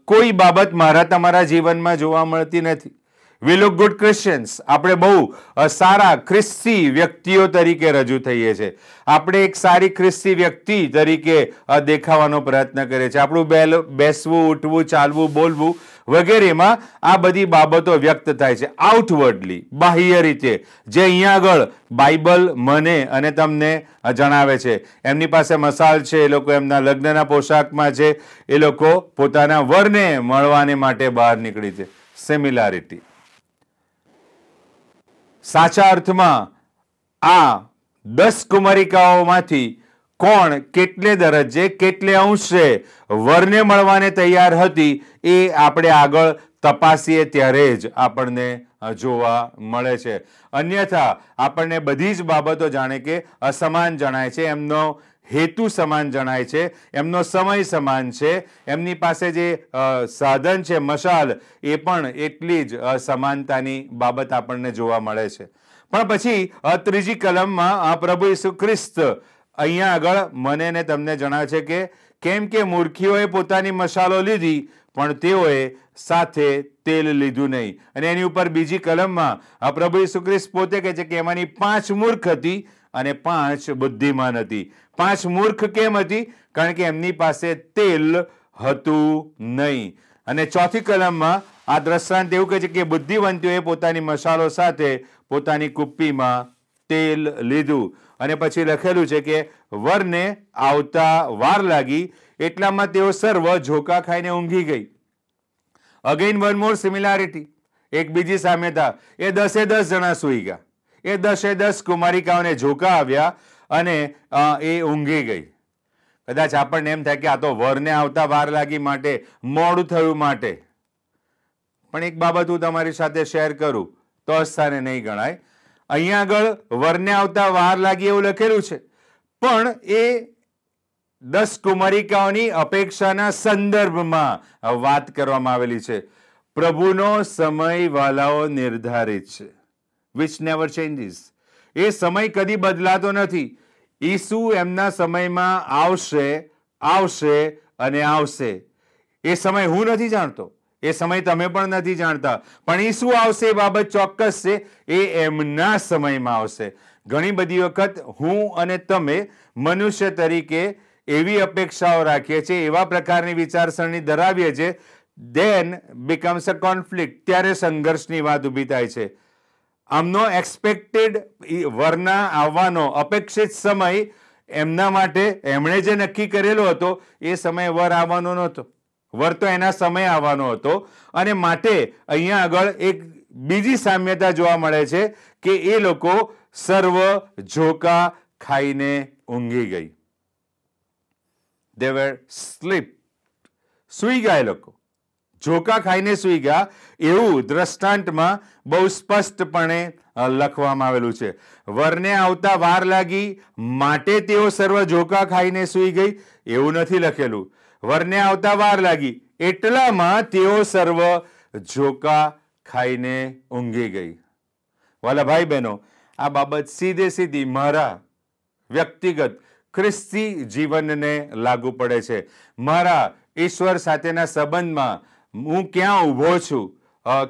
કોઈ બાબત મારા તમારા જીવનમાં જોવા મળતી નથી. વી લુક ગુડ ક્રિશ્ચિયન્સ આપણે બહુ સારા ખ્રિસ્તી વ્યક્તિઓ તરીકે રજૂ થઈએ છીએ આપણે એક સારી ખ્રિસ્તી વ્યક્તિ તરીકે દેખાવાનો પ્રયત્ન કરીએ છીએ. આપણું બેલ, બેસવું, ઉઠવું, ચાલવું, બોલવું વગેરેમાં આ બધી બાબતો વ્યક્ત થાય છે. આઉટવર્ડલી બાહ્ય રીતે. જે અહીંયા આગળ બાઇબલ મને અને તમને જણાવે છે. એમની પાસે મસાલ છે, એ લોકો એમના લગ્નના પોશાકમાં છે, એ લોકો પોતાના વરને મળવાને માટે બહાર નીકળી છે. સિમિલારિટી સાચા અર્થમાં આ દસ કુમારિકાઓમાંથી કોણ, કેટલે દરજ્જે, કેટલે અંશે વરને મળવાને તૈયાર હતી એ આપણે આગળ તપાસીએ ત્યારે જ આપણને જોવા મળે છે. અન્યથા, આપણને બધી જ બાબતો જાણે કે અસમાન જણાય છે, એમનો હેતુ સમાન જણાય છે, એમનો સમય સમાન છે, એમની પાસે જે સાધન છે, મશાલ, એ પણ એટલી જ સમાનતાની બાબત આપણને જોવા મળે છે. પણ પછી ત્રીજી કલમમાં પ્રભુ ઈસુ ખ્રિસ્ત અહીંયા આગળ મને ને તમને જણાવે છે કે કેમ કે મૂર્ખીઓએ પોતાની મસાલો લીધી, પણ તેઓએ સાથે તેલ લીધું નહીં. અને એની ઉપર બીજી કલમમાં, આ પ્રભુ ઈસુ પોતે કહે છે કે એમાંની પાંચ મૂર્ખ હતી અને પાંચ બુદ્ધિમાન હતી. પાંચ મૂર્ખ કેમ હતી? કારણ કે એમની પાસે તેલ હતું નહીં. અને ચોથી કલમમાં, આ દ્રષ્ટાંત એવું કહે છે કે બુદ્ધિવંતીઓએ પોતાની મસાલો સાથે પોતાની કુપ્પીમાં તેલ લીધું. અને પછી લખેલું છે કે, વરને આવતા વાર લાગી, એટલામાં તેઓ સર્વ ઝોકા ખાઈને ઊંઘી ગઈ. અગેન વન મોર સિમિલારિટી એક બીજી સામ્યતા એ દસે દસ જણા સૂઈ ગયા. એ દસે દસ કુમારિકાઓને ઝોકા આવ્યા અને એ ઊંઘી ગઈ. કદાચ આપણને એમ થાય કે આ તો વરને આવતા વાર લાગી માટે, મોડું થયું માટે. પણ એક બાબત હું તમારી સાથે શેર કરું. તો સ્થાને નહીં ગણાય. અહીંયા આગળ વરને આવતા વાર લાગી એવું લખેલું છે. પણ એ દસ કુમારિકાઓની અપેક્ષાના સંદર્ભમાં વાત કરવામાં આવેલી છે. પ્રભુનો સમય વાલાઓ નિર્ધારિત છે. વિચ નેવર ચેન્જીસ એ સમય કદી બદલાતો નથી. ઈસુ એમના સમયમાં આવશે આવશે અને આવશે. એ સમય હું નથી જાણતો. એ સમય તમે પણ નથી જાણતા. પણ એ શું આવશે એ બાબત ચોક્કસ છે. એ એમના સમયમાં આવશે. ઘણી બધી વખત હું અને તમે મનુષ્ય તરીકે એવી અપેક્ષાઓ રાખીએ છીએ, એવા પ્રકારની વિચારસરણી ધરાવીએ છીએ દેન બિકમ્સ અ કોન્ફ્લિક્ટ ત્યારે સંઘર્ષની વાત ઊભી થાય છે. આમનો એક્સપેક્ટેડ વરના આવવાનો અપેક્ષિત સમય એમના માટે એમણે જે નક્કી કરેલો હતો, એ સમય વર આવવાનો નહોતો. વર તો એના સમય આવવાનો હતો અને માટે અહીંયા આગળ એક બીજી સામ્યતા જોવા મળે છે કે એ લોકો સર્વ ઝોકા ખાઈને ઊંઘી ગઈ. દે વેર સ્લીપ સૂઈ ગયા એ લોકો. ઝોકા ખાઈને સૂઈ ગયા એવું દ્રષ્ટાંતમાં બહુ સ્પષ્ટપણે લખવામાં આવેલું છે. વરને આવતા વાર લાગી, માટે તેઓ સર્વ ઝોકા ખાઈને સૂઈ ગઈ એવું નથી લખેલું. વરને આવતા વાર લાગી. એટલામાં તેઓ સર્વ ઝોકા ખાઈને ઊંઘી ગઈ. વાલા ભાઈ બહેનો આ બાબત સીધે સીધી મારા વ્યક્તિગત ખ્રિસ્તી જીવનને લાગુ પડે છે. મારા ઈશ્વર સાથેના સંબંધમાં હું ક્યાં ઊભો છું?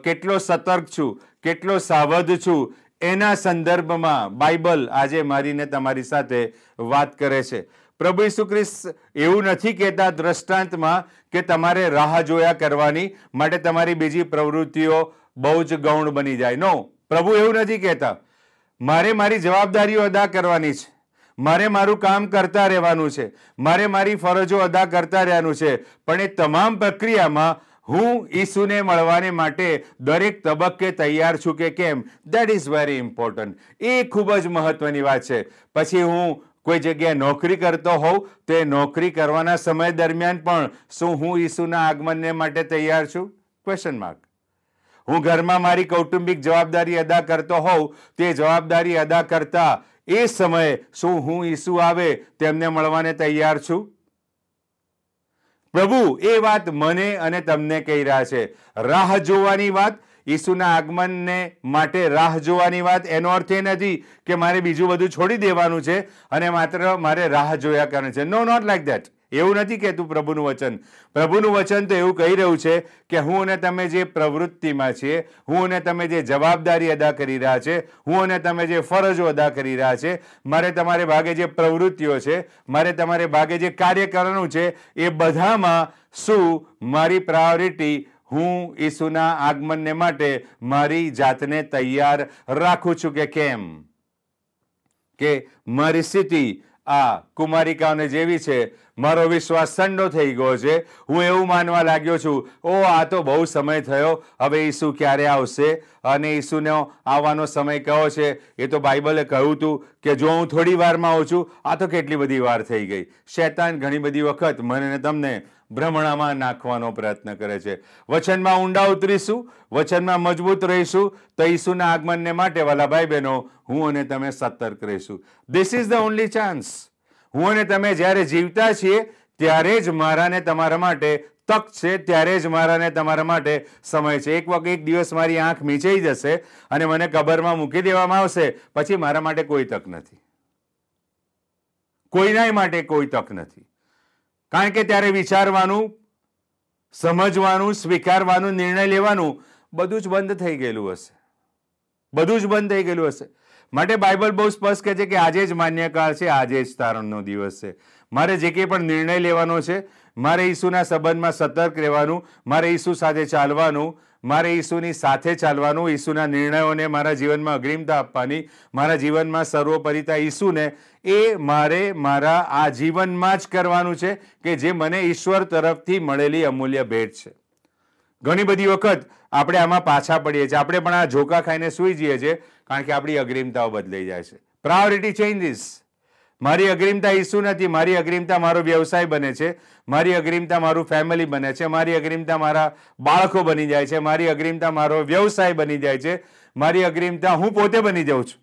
કેટલો સતર્ક છું? કેટલો સાવધ છું? એના સંદર્ભમાં બાઇબલ આજે મારીને તમારી સાથે વાત કરે છે. પ્રભુ ઈસુ ખ્રિસ્ત એવું નથી કહેતા દ્રષ્ટાંતમાં કે તમારે રાહ જોયા કરવાની માટે તમારી બીજી પ્રવૃત્તિઓ બહુ જ ગૌણ બની જાય. નો પ્રભુ એવું નથી કહેતા. મારે મારી જવાબદારીઓ અદા કરવાની છે. મારે મારું કામ કરતા રહેવાનું છે. મારે મારી ફરજો અદા કરતા રહેવાનું છે. પણ એ તમામ પ્રક્રિયામાં હું ઈસુને મળવાને માટે દરેક તબક્કે તૈયાર છું કે કેમ? દેટ ઇઝ વેરી ઇમ્પોર્ટન્ટ એ ખૂબ જ મહત્વની વાત છે. પછી હું કોઈ જગ્યાએ નોકરી કરતો હોઉં, તો એ નોકરી કરવાના સમય દરમિયાન પણ શું હું ઈસુના આગમનને માટે તૈયાર છું? ક્વેશ્ચન માર્ક હું ઘરમાં મારી કૌટુંબિક જવાબદારી અદા કરતો હોઉં, તે જવાબદારી અદા કરતા એ સમયે શું હું ઈસુ આવે તેમને મળવાને તૈયાર છું? પ્રભુ, એ વાત મને અને તમને કહી રહ્યા છે. રાહ જોવાની વાત ઈસુના આગમનને માટે રાહ જોવાની વાત. એનો અર્થ એ નથી કે મારે બીજું બધું છોડી દેવાનું છે અને માત્ર મારે રાહ જોયા કરવાનું છે. નો નોટ લાઈક દેટ એવું નથી કહેતું પ્રભુનું વચન. પ્રભુનું વચન તો એવું કહી રહ્યું છે કે હું અને તમે જે પ્રવૃત્તિમાં છીએ, હું અને તમે જે જવાબદારી અદા કરી રહ્યા છે, હું અને તમે જે ફરજો અદા કરી રહ્યા છે, મારે તમારે ભાગે જે પ્રવૃત્તિઓ છે, મારે તમારે ભાગે જે કાર્ય કરવાનું છે, એ બધામાં શું મારી પ્રાયોરિટી હું ઈસુના આગમનને માટે મારી જાતને તૈયાર રાખું છું કે કેમ? કે મારી સ્થિતિ આ કુમારિકાઓને જેવી છે, મારો વિશ્વાસ ઠંડો થઈ ગયો છે. હું એવું માનવા લાગ્યો છું, ઓ, આ તો બહુ સમય થયો, હવે ઈસુ ક્યારે આવશે? અને ઈસુનો આવવાનો સમય કયો છે? એ તો બાઇબલે કહ્યું હતું કે જો હું થોડી વારમાં આવું છું, આ તો કેટલી બધી વાર થઈ ગઈ. શૈતાન ઘણી બધી વખત મને તમને ભ્રમણામાં નાખવાનો પ્રયત્ન કરે છે. વચનમાં ઊંડા ઉતરીશું, વચનમાં મજબૂત રહીશું તો ઈસુના આગમનને માટે, વાલા ભાઈ બહેનો હું અને તમે સતર્ક રહીશું. This is the only chance હું અને તમે જ્યારે જીવતા છીએ, ત્યારે જ મારાને તમારા માટે તક છે, ત્યારે જ મારાને તમારા માટે સમય છે. એક વખત, એક દિવસ મારી આંખ મીચાઈ જશે અને મને કબરમાં મૂકી દેવામાં આવશે, પછી મારા માટે કોઈ તક નથી. કોઈનાય માટે કોઈ તક નથી. કારણ કે ત્યારે વિચારવાનું, સમજવાનું, સ્વીકારવાનું, નિર્ણય લેવાનું બધું જ બંધ થઈ ગયેલું હશે. બધું જ બંધ થઈ ગયેલું હશે. માટે બાઇબલ બહુ સ્પષ્ટ કહે છે કે આજે જ માન્યકાળ છે, આજે જ તારણનો દિવસ છે. મારે જે કંઈ પણ નિર્ણય લેવાનો છે, મારે ઈસુના સંબંધમાં સતર્ક રહેવાનું, મારે ઈસુ સાથે ચાલવાનું મારે ઈસુની સાથે ચાલવાનું, ઈસુના નિર્ણયોને મારા જીવનમાં અગ્રિમતા આપવાની, મારા જીવનમાં સર્વોપરિતા ઈસુને, એ મારે મારા આ જીવનમાં જ કરવાનું છે કે જે મને ઈશ્વર તરફથી મળેલી અમૂલ્ય ભેટ છે. ઘણી બધી વખત આપણે આમાં પાછા પડીએ છીએ, આપણે પણ આ ઝોકા ખાઈને સૂઈ જઈએ છીએ, કારણ કે આપણી અગ્રિમતાઓ બદલાઈ જાય છે. પ્રાયોરિટી ચેન્જીસ મારી અગ્રિમતા ઈસુ નથી, મારી અગ્રિમતા મારો વ્યવસાય બને છે, મારી અગ્રિમતા મારું ફેમિલી બને છે, મારી અગ્રિમતા મારા બાળકો બની જાય છે, મારી અગ્રિમતા મારો વ્યવસાય બની જાય છે, મારી અગ્રિમતા હું પોતે બની જાઉં છું.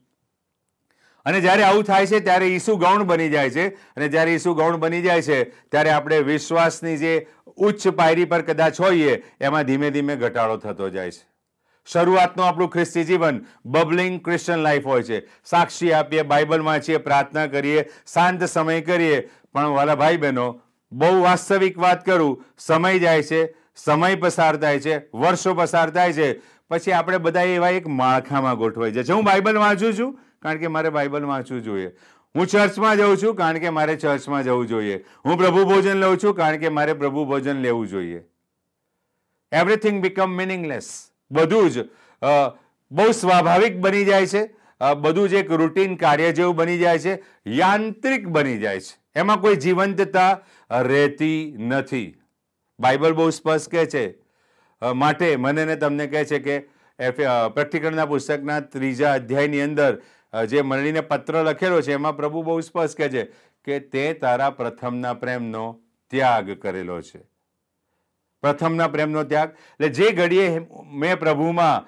અને જ્યારે આવું થાય છે ત્યારે ઈસુ ગૌણ બની જાય છે, અને જ્યારે ઈસુ ગૌણ બની જાય છે ત્યારે આપણે વિશ્વાસની જે ઉચ્ચ પાયરી પર કદાચ હોઈએ, એમાં ધીમે ધીમે ઘટાડો થતો જાય છે. શરૂઆતનું આપણું ખ્રિસ્તી જીવન બબલિંગ ક્રિશ્ચન લાઈફ હોય છે. સાક્ષી આપીએ, બાઇબલ વાંચીએ, પ્રાર્થના કરીએ શાંત સમય કરીએ. પણ વાલા ભાઈ બહેનો બહુ વાસ્તવિક વાત કરું, સમય જાય છે, સમય પસાર થાય છે, વર્ષો પસાર થાય છે. પછી આપણે બધા એવા એક માળખામાં ગોઠવાઈ જાય છે. હું બાઇબલ વાંચું છું, કારણ કે મારે બાઇબલ વાંચવું જોઈએ. હું ચર્ચમાં જઉં છું, કારણ કે મારે ચર્ચમાં જવું જોઈએ. હું પ્રભુ ભોજન લઉં છું, કારણ કે મારે પ્રભુ ભોજન લેવું જોઈએ. એવરીથિંગ બીકમ મિનિંગલેસ બધું જ બહુ સ્વાભાવિક બની જાય છે. બધું જ એક રૂટીન કાર્ય જેવું બની જાય છે. યાંત્રિક બની જાય છે. એમાં કોઈ જીવંતતા રહેતી નથી. બાઇબલ બહુ સ્પષ્ટ કહે છે. માટે મને ને તમને કહે છે કે, એફ પ્રેક્ટિકલના પુસ્તકના ત્રીજા અધ્યાયની અંદર જે મળીને પત્ર લખેલો છે, એમાં પ્રભુ બહુ સ્પષ્ટ કહે છે કે તે તારા પ્રથમના પ્રેમનો ત્યાગ કરેલો છે. પ્રથમના પ્રેમનો ત્યાગ. એટલે જે ઘડીએ મેં પ્રભુમાં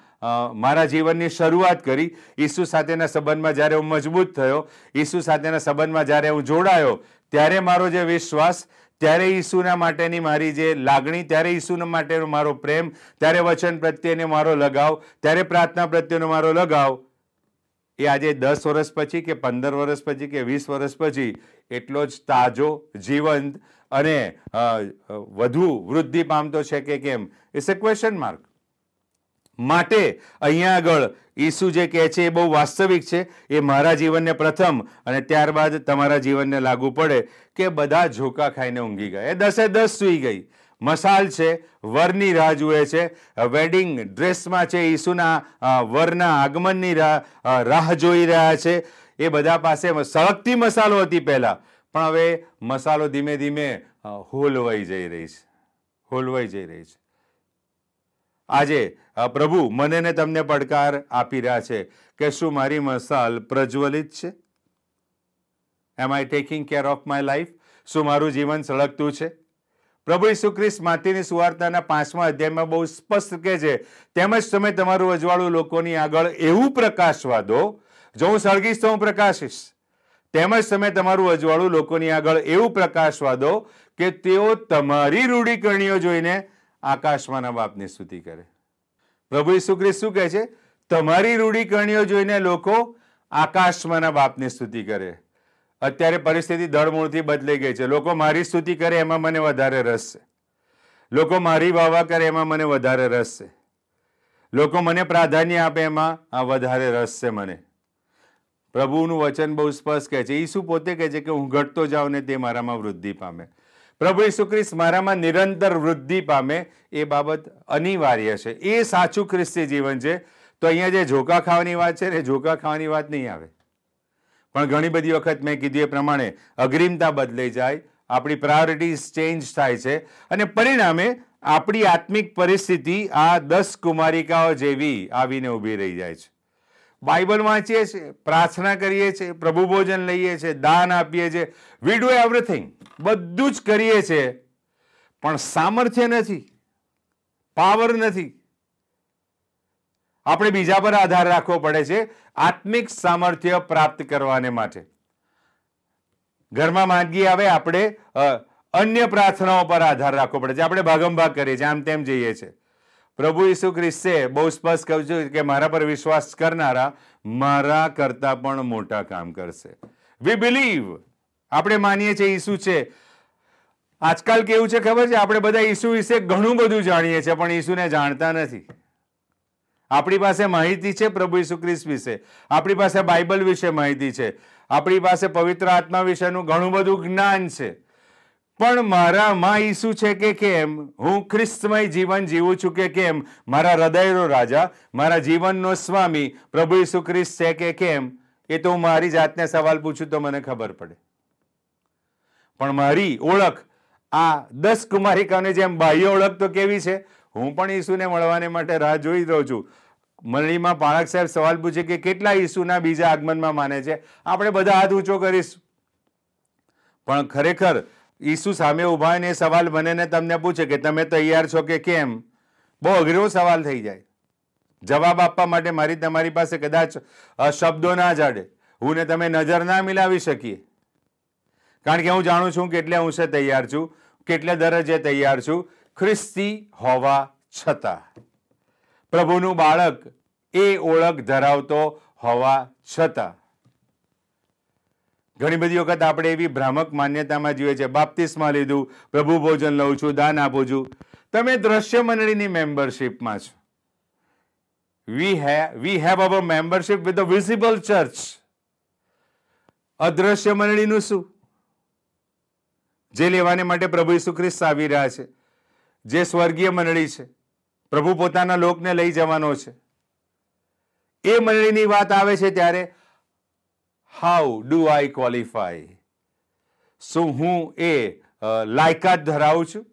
મારા જીવનની શરૂઆત કરી, ઈસુ સાથેના સંબંધમાં જ્યારે હું મજબૂત થયો, ઈસુ સાથેના સંબંધમાં જ્યારે હું જોડાયો, ત્યારે મારો જે વિશ્વાસ, ત્યારે ઈસુના માટેની મારી જે લાગણી, ત્યારે ઈસુના માટેનો મારો પ્રેમ, ત્યારે વચન પ્રત્યેનો મારો લગાવ, ત્યારે પ્રાર્થના પ્રત્યેનો મારો લગાવ, એ આજે દસ વર્ષ પછી કે પંદર વર્ષ પછી કે વીસ વર્ષ પછી એટલો જ તાજો, જીવંત અને વધુ વૃદ્ધિ પામતો છે કે કેમ? ઇટ્સ એ ક્વેશ્ચન માર્ક માટે અહીંયા આગળ ઈસુ જે કહે છે એ બહુ વાસ્તવિક છે. એ મારા જીવનને પ્રથમ અને ત્યારબાદ તમારા જીવનને લાગુ પડે કે બધા ઝોકા ખાઈને ઊંઘી ગયા. એ દસે દસ સૂઈ ગઈ. મસાલ છે, વરની રાહ જુએ છે. વેડિંગ ડ્રેસમાં છે, ઈસુના વરના આગમનની રાહ જોઈ રહ્યા છે. એ બધા પાસે સળગતી મસાલો હતી પહેલા. પણ હવે મસાલો ધીમે ધીમે હોલવાઈ જઈ રહી છે. હોલવાઈ જઈ રહી છે. આજે પ્રભુ મને ને તમને પડકાર આપી રહ્યા છે કે શું મારી મસાલ પ્રજ્વલિત છે? Am I taking care of my life શું મારું જીવન સળગતું છે? પ્રભુ ઈસુ ખ્રિસ્ત માતીની સુવાર્તાના પાંચમા અધ્યાયમાં બહુ સ્પષ્ટ કહે છે, તેમજ તમે તમારું અજવાળું લોકોની આગળ એવું પ્રકાશવા દો, જો હું સળગીશ તો હું પ્રકાશીશ. તેમજ તમે તમારું અજવાળું લોકોની આગળ એવું પ્રકાશવા દો કે તેઓ તમારી રૂઢિકરણીઓ જોઈને આકાશમાંના બાપની સ્તુતિ કરે. પ્રભુ ઈસુ શું કહે છે? તમારી રૂઢિકરણીઓ જોઈને લોકો આકાશમાંના બાપની સ્તુતિ કરે. અત્યારે પરિસ્થિતિ દળમૂળથી બદલાઈ ગઈ છે. લોકો મારી સ્તુતિ કરે એમાં મને વધારે રસ છે. લોકો મારી વાવા કરે એમાં મને વધારે રસ છે. લોકો મને પ્રાધાન્ય આપે એમાં આ વધારે રસ છે મને. પ્રભુનું વચન બહુ સ્પષ્ટ કહે છે. ઈસુ પોતે કહે છે કે હું ઘટતો જાઉં ને તે મારામાં વૃદ્ધિ પામે. પ્રભુ ઈસુ ખ્રિસ્ત મારામાં નિરંતર વૃદ્ધિ પામે એ બાબત અનિવાર્ય છે. એ સાચું ખ્રિસ્તી જીવન છે. તો અહીંયા જે ઝોકા ખાવાની વાત છે ને ઝોકા ખાવાની વાત નહીં આવે. પણ ઘણી બધી વખત મેં કીધું એ પ્રમાણે અગ્રિમતા બદલાઈ જાય, આપણી પ્રાયોરિટીઝ ચેન્જ થાય છે અને પરિણામે આપણી આત્મિક પરિસ્થિતિ આ દસ કુમારિકાઓ જેવી આવીને ઊભી રહી જાય છે. બાઇબલ વાંચીએ છીએ, પ્રાર્થના કરીએ છીએ, પ્રભુ ભોજન લઈએ છીએ, દાન આપીએ છીએ. વી ડુ એવરીથિંગ બધું જ કરીએ છીએ. પણ સામર્થ્ય નથી. પાવર નથી. આપણે બીજા પર આધાર રાખવો પડે છે આત્મિક સામર્થ્ય પ્રાપ્ત કરવાને માટે. ઘરમાં માંદગી આવે, આપણે અન્ય પ્રાર્થનાઓ પર આધાર રાખવો પડે છે. આપણે ભાગમભાગ કરીએ છીએ, આમ તેમ જઈએ છીએ. પ્રભુ ઈસુ ખ્રિસ્તે, બહુ સ્પષ્ટ કહ્યું છે કે મારા પર વિશ્વાસ કરનારા મારા કરતા પણ મોટા કામ કરશે. વી બિલીવ આપણે માનીએ છીએ ઈસુ છે. આજકાલ કેવું છે ખબર છે? આપણે બધા ઈસુ વિશે ઘણું બધું જાણીએ છીએ, પણ ઈસુને જાણતા નથી. આપણી પાસે માહિતી છે પ્રભુ ઈસુ ખ્રિસ્ત વિશે. આપણી પાસે બાઇબલ વિશે માહિતી છે. આપણી પાસે પવિત્ર આત્મા વિશેનું ઘણું બધું જ્ઞાન છે. પણ મારામાં ઈસુ છે કે કેમ? હું ખ્રિસ્તમય જીવન જીવું છું કે કેમ? મારા હૃદયનો રાજા, મારા જીવનનો સ્વામી પ્રભુ ઈસુ ખ્રિસ્ત છે કે કેમ? એ તો હું મારી જાતને સવાલ પૂછું તો મને ખબર પડે. પણ મારી ઓળખ, આ દસ કુમારિકાઓની જેમ બાહ્ય ઓળખ તો કેવી છે? હું પણ ઈસુને મળવાને માટે રાહ જોઈ રહ્યો છું. મંડળીમાં પાળક સાહેબ સવાલ પૂછે કે કેટલા ઈસુના બીજા આગમનમાં માને છે? આપણે બધા હાથ ઊંચો કરીશું. પણ ખરેખર ઈસુ સામે ઊભા ને એ સવાલ મને તમને પૂછે કે તમે તૈયાર છો કે કેમ? બહુ અઘરો સવાલ થઈ જાય. જવાબ આપવા માટે મારી તમારી પાસે કદાચ શબ્દો ના જાડે. હું ને તમે નજર ના મિલાવી શકીએ. કારણ કે હું જાણું છું કેટલે અંશે તૈયાર છું, કેટલે દરજ્જે તૈયાર છું. ખ્રિસ્તી હોવા છતાં, પ્રભુનું બાળક એ ઓળખ ધરાવતો હોવા છતાં ઘણી બધી વખત આપણે એવી ભ્રામક માન્યતામાં જીવે છે. બાપ્તિસ્મા લીધું, પ્રભુ ભોજન લઉં છું, દાન આપું છું. તમે દ્રશ્ય મંડળીની મેમ્બરશીપમાં છો. We have we have our membership with the visible church અદ્રશ્ય મંડળીનું શું? જે લેવાને માટે પ્રભુ ઈસુ ખ્રિસ્ત આવી રહ્યા છે. જે સ્વર્ગીય મંડળી છે. પ્રભુ પોતાના લોકને લઈ જવાનો છે. એ મંડળીની વાત આવે છે ત્યારે હાઉ ડુ આઈ ક્વોલિફાય શું હું એ લાયકાત ધરાવું છું.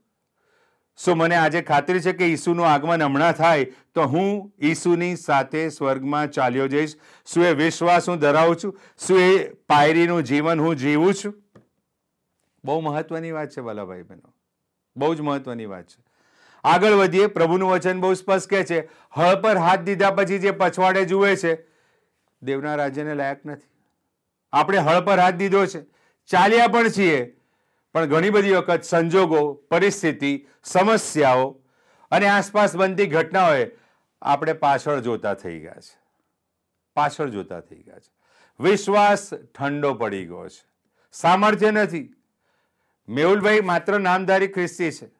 શું મને આજે ખાતરી છે કે ઈસુનું આગમન હમણાં થાય તો હું ઈસુની સાથે સ્વર્ગમાં ચાલ્યો જઈશ. શું એ વિશ્વાસ હું ધરાવું છું? શું એ પાયરીનું જીવન હું જીવું છું? બહુ મહત્વની વાત છે, વલ્લભભાઈ બહેનો. બહુ જ મહત્વની વાત છે. આગળ વધીએ, પ્રભુનું વચન બહુ સ્પષ્ટ કહે છે, હળ પર હાથ દીધા પછી જે પછવાડે જુએ છે, દેવના રાજ્યને લાયક નથી. આપણે હળ પર હાથ દીધો છે. ચાલ્યા પણ છીએ. પણ ઘણી બધી વખત સંજોગો, પરિસ્થિતિ, સમસ્યાઓ અને આસપાસ બનતી ઘટનાઓએ આપણે પાછળ જોતા થઈ ગયા છે. પાછળ જોતા થઈ ગયા છે. વિશ્વાસ ઠંડો પડી ગયો છે. સામર્થ્ય નથી. મેહુલભાઈ માત્ર નામધારી ખ્રિસ્તી છે.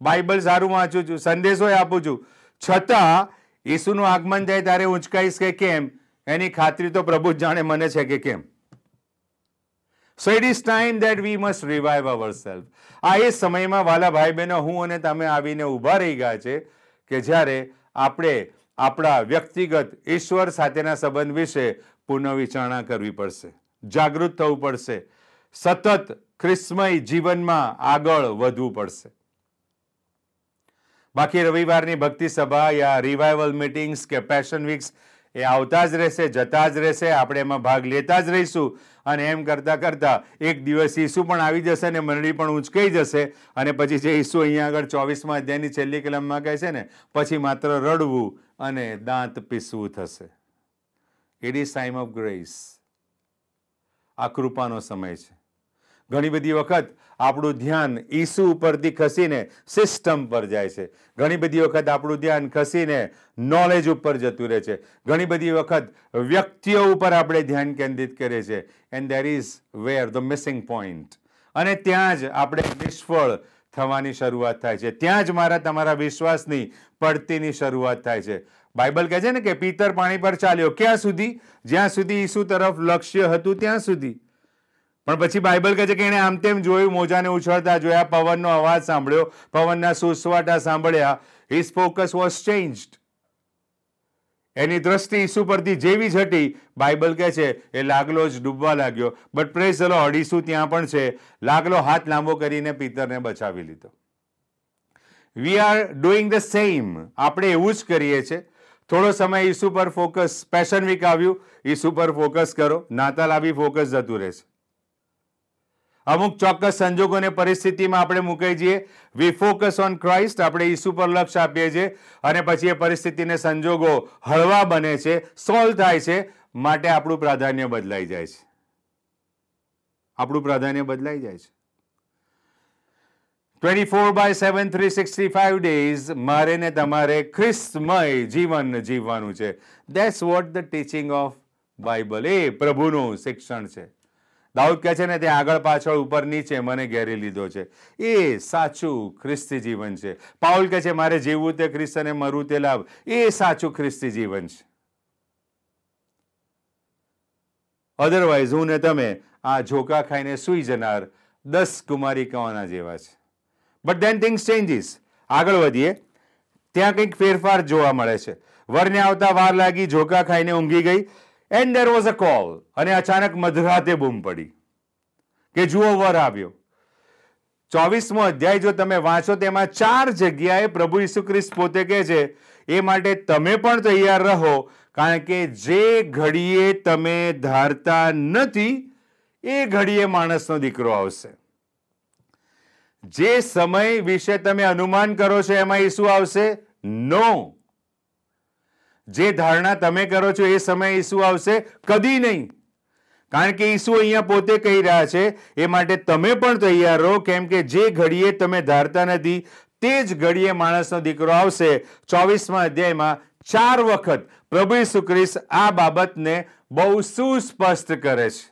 બાઇબલ સારું વાંચું છું, સંદેશો આપું છું. છતાં ઈસુનું આગમન થાય ત્યારે ઉંચકાઈશ કે કેમ? એની ખાતરી તો પ્રભુ જાણે મને છે કે કેમ? So it is time that we must revive our self આ એ સમયમાં વાલા ભાઈ બહેનો હું અને તમે આવીને ઊભા રહી ગયા છે કે જ્યારે આપણે આપણા વ્યક્તિગત ઈશ્વર સાથેના સંબંધ વિશે પુનઃવિચારણા કરવી પડશે, જાગૃત થવું પડશે, સતત ખ્રિસ્મય જીવનમાં આગળ વધવું પડશે. બાકી રવિવારની ભક્તિ સભા યા રિવાઇવલ મીટિંગ્સ કે પેશન વીક્સ એ આવતા જ રહેશે, જતા જ રહેશે, આપણે એમાં ભાગ લેતા જ રહીશું. અને એમ કરતાં કરતાં એક દિવસ ઈસુ પણ આવી જશે અને મંડળી પણ ઉંચકાઈ જશે. અને પછી જે ઈસુ અહીંયા આગળ ચોવીસમાં અધ્યાયની છેલ્લી કલમમાં કહે છે ને, પછી માત્ર રડવું અને દાંત પીસવું થશે. It is time of grace આ કૃપાનો સમય છે. ઘણી બધી વખત આપણું ધ્યાન ઈસુ ઉપરથી ખસીને સિસ્ટમ પર જાય છે. ઘણી બધી વખત આપણું ધ્યાન ખસીને નોલેજ ઉપર જતું રહે છે. ઘણી બધી વખત વ્યક્તિઓ ઉપર આપણે ધ્યાન કેન્દ્રિત કરીએ છીએ and there is where the missing point અને ત્યાં જ આપણે નિષ્ફળ થવાની શરૂઆત થાય છે. ત્યાં જ મારા તમારા વિશ્વાસની પડતીની શરૂઆત થાય છે. બાઇબલ કહે છે ને કે, પિતર પાણી પર ચાલ્યો. ક્યાં સુધી? જ્યાં સુધી ઈસુ તરફ લક્ષ્ય હતું, ત્યાં સુધી. પણ પછી બાઇબલ કહે છે કે એણે આમ તેમ જોયું, મોજાને ઉછળતા જોયા, પવનનો અવાજ સાંભળ્યો, પવનના સુસવાટા સાંભળ્યા. હિઝ ફોકસ વોઝ ચેન્જડ એની દ્રષ્ટિ ઈસુ પરથી જેવી જ હતી. બાઇબલ કહે છે, એ લાગલો જ ડૂબવા લાગ્યો. બટ પ્રેસ ચલો ઈસુ ત્યાં પણ છે. લાગલો હાથ લાંબો કરીને પિતરને બચાવી લીધો. We are doing the same આપણે એવું જ કરીએ છીએ થોડો સમય ઈસુ પર ફોકસ પેશન વીક આવ્યું. ઈસુ પર ફોકસ કરો. નાતાલ આવી ફોકસ જતું રહેશે. અમુક ચોક્કસ સંજોગોને પરિસ્થિતિમાં આપણે મૂકી જઈએ. વી ફોકસ ઓન ક્રાઇસ્ટ આપણે ઈસુ પર લક્ષ આપીએ છીએ. અને પછી એ પરિસ્થિતિને સંજોગો હળવા બને છે સોલ્વ થાય છે, માટે આપણું પ્રાધાન્ય બદલાઈ જાય છે. આપણું પ્રાધાન્ય બદલાઈ જાય છે. Twenty four by seven three sixty five days મારે ને તમારે ખ્રિસ્તમય જીવન જીવવાનું છે. That's what the teaching of Bible એ પ્રભુનું શિક્ષણ છે. દાઉદ કહે છે ને તે આગળ પાછળ ઉપર નીચે મને ઘેરી લીધો છે. એ સાચું ખ્રિસ્તી જીવન છે. પાઉલ કહે છે, મારે જીવવું તે ખ્રિસ્ત મરવું તે લાભ. એ સાચું ખ્રિસ્તી જીવન છે. અધરવાઇઝ હું ને તમે આ ઝોકા ખાઈને સૂઈ જનાર દસ કુમારિકાઓના જેવા છે. બટ ધેન થિંગ્સ ચેન્જીસ આગળ વધીએ. ત્યાં કંઈક ફેરફાર જોવા મળે છે. વરને આવતા વાર લાગી ઝોકા ખાઈને ઊંઘી ગઈ. And there was a call અને અચાનક મધરાતે બૂમ પડી. કે જુઓ, વર આવ્યો. ચોવીસમો અધ્યાય જો તમે વાંચો, તેમાં ચાર જગ્યાએ પ્રભુ ઈસુ ખ્રિસ્ત પોતે કહે છે, એ માટે તમે પણ તૈયાર રહો, કારણ કે જે ઘડીએ તમે ધારતા નથી, એ ઘડીએ માણસનો દીકરો આવશે. જે સમય વિશે તમે અનુમાન કરો છો, એમાં ઈસુ આવશે? નો જે ધારણા તમે કરો છો એ સમય ઈસુ આવશે, કદી નહીં. કારણ કે ઈસુ અહીંયા પોતે કહી રહ્યા છે, એ માટે તમે પણ તૈયાર રહો, કેમ કે જે ઘડીએ તમે ધારતા નથી, તે જ ઘડીએ માણસનો દીકરો આવશે. ચોવીસમાં અધ્યાયમાં ચાર વખત પ્રભુ ઈસુ આ બાબતને બહુ સુસ્પષ્ટ કરે છે.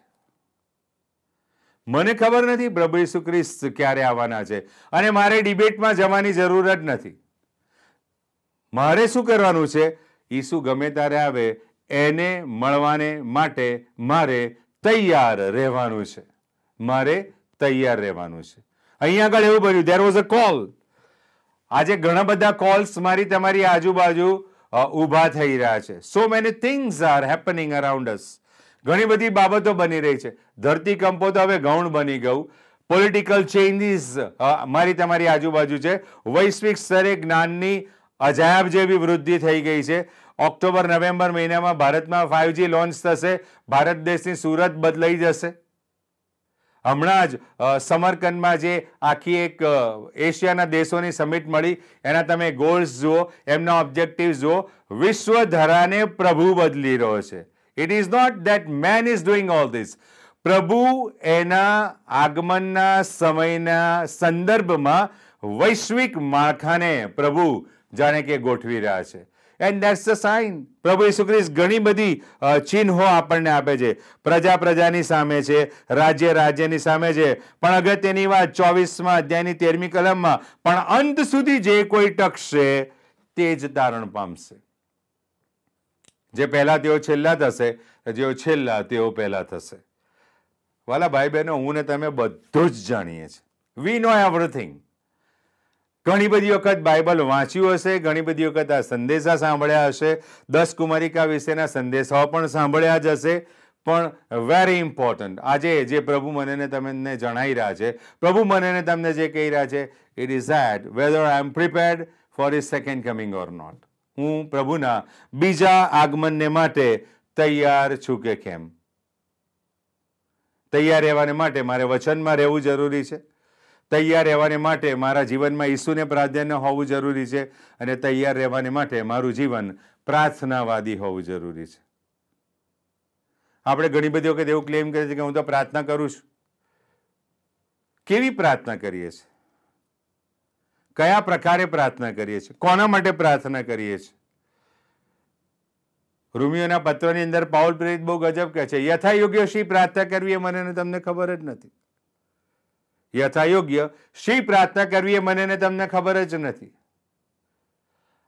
મને ખબર નથી પ્રભુ ઈસુ ક્યારે આવવાના છે, અને મારે ડિબેટમાં જવાની જરૂર જ નથી. મારે શું કરવાનું છે? ઈસુ ગમે ત્યારે આવે, એને મળવાને માટે મારે તૈયાર રહેવાનું છે. મારે તૈયાર રહેવાનું છે. અહીંયા આગળ એવું બન્યું દેર વોઝ અ કોલ આજે ઘણા બધા કોલ્સ મારી તમારી આજુબાજુ ઊભા થઈ રહ્યા છે. So many things are happening around us ઘણી બધી બાબતો બની રહી છે. ધરતીકંપો તો હવે ગૌણ બની ગયું. પોલિટિકલ ચેન્જીસ મારી તમારી આજુબાજુ છે. વૈશ્વિક સ્તરે જ્ઞાનની અજાયબ જેવી વૃદ્ધિ થઈ ગઈ છે. ઓક્ટોબર, નવેમ્બર મહિનામાં ભારતમાં ફાઇવજી લોન્ચ થશે. ભારત દેશની સુરત બદલાઈ જશે. હમણાં જ સમરકંદમાં જે આખી એક એશિયાના દેશોની સમિટ મળી, એના તમે ગોલ્સ જુઓ, એમના ઓબ્જેક્ટિવ જુઓ, વિશ્વ ધરાને પ્રભુ બદલી રહ્યો છે. It is not that man is doing all this પ્રભુ એના આગમનના સમયના સંદર્ભમાં વૈશ્વિક માળખાને પ્રભુ જાણે કે ગોઠવી રહ્યા છે. એન્ડ દેટ્સ ધ સાઇન પ્રભુ ઈસુ ખ્રિસ્ત ઘણી બધી ચિહ્નો આપણને આપે છે. પ્રજા પ્રજાની સામે છે, રાજ્ય રાજ્યની સામે છે. પણ અગત્યની વાત ચોવીસમાં અધ્યાયની તેરમી કલમમાં, પણ અંત સુધી જે કોઈ ટકશે, તે જ તારણ પામશે. જે પહેલા તેઓ છેલ્લા થશે, જેઓ છેલ્લા, તેઓ પહેલા થશે. વાલા ભાઈ બહેનો, હું ને તમે બધું જ જાણીએ છીએ. વી નો એવરીથિંગ ઘણી બધી વખત બાઇબલ વાંચ્યું હશે, ઘણી બધી વખત આ સંદેશા સાંભળ્યા હશે, દસ કુમારિકા વિશેના સંદેશાઓ પણ સાંભળ્યા જ હશે, પણ વેરી ઇમ્પોર્ટન્ટ આજે જે પ્રભુ મને તમને જણાવી રહ્યા છે, પ્રભુ મને તમને જે કહી રહ્યા છે it is that whether I am prepared for is second coming or not હું પ્રભુના બીજા આગમનને માટે તૈયાર છું કે કેમ? તૈયાર રહેવાને માટે મારે વચનમાં રહેવું જરૂરી છે. તૈયાર રહેવાને માટે મારા જીવનમાં ઈસુને પ્રાધાન્ય હોવું જરૂરી છે અને તૈયાર રહેવાને માટે મારું જીવન પ્રાર્થનાવાદી હોવું જરૂરી છે. આપણે ઘણી બધી વખત એવું ક્લેમ કરીએ છીએ કે હું તો પ્રાર્થના કરું છું. કેવી પ્રાર્થના કરીએ છીએ? કયા પ્રકારે પ્રાર્થના કરીએ છીએ? કોના માટે પ્રાર્થના કરીએ છીએ? રૂમિયોના પત્રની અંદર પાઉલ પ્રેરિત બહુ ગજબ કહે છે, યથાયોગ્ય શી પ્રાર્થના કરવી એ મને તમને ખબર જ નથી. યથાયોગ્ય શી પ્રાર્થના કરવી એ મને ને તમને ખબર જ નથી.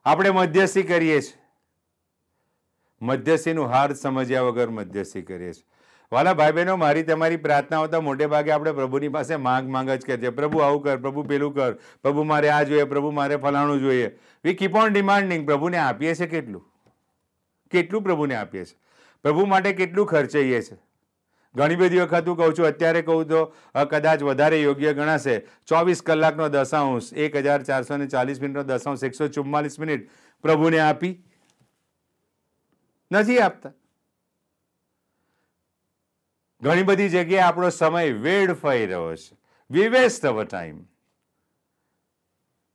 આપણે મધ્યસ્થી કરીએ છીએ. મધ્યસ્થીનું હાર સમજ્યા વગર મધ્યસ્થી કરીએ છીએ. વાલા ભાઈ બહેનો મારી તમારી પ્રાર્થનાઓ તો મોટે ભાગે આપણે પ્રભુની પાસે માંગ માંગ જ કરીએ પ્રભુ આવું કર, પ્રભુ પેલું કર, પ્રભુ મારે આ જોઈએ, પ્રભુ મારે ફલાણું જોઈએ. વી કીપ ઓન ડિમાન્ડિંગ પ્રભુને આપીએ છીએ કેટલું? કેટલું પ્રભુને આપીએ છીએ? પ્રભુ માટે કેટલું ખર્ચઈએ છે ઘણી બધી વખત હું કહું છું, અત્યારે કહું તો કદાચ વધારે યોગ્ય ગણાશે. ચોવીસ કલાકનો દશાંશ, એક હજાર ચારસો ને ચાલીસ મિનિટનો દશાંશ, એકસો ચુમ્માલીસ મિનિટ પ્રભુને આપી. નથી આપતા. ઘણી બધી જગ્યાએ આપણો સમય વેડફાઈ રહ્યો છે. વી વેસ્ટ અવર ટાઈમ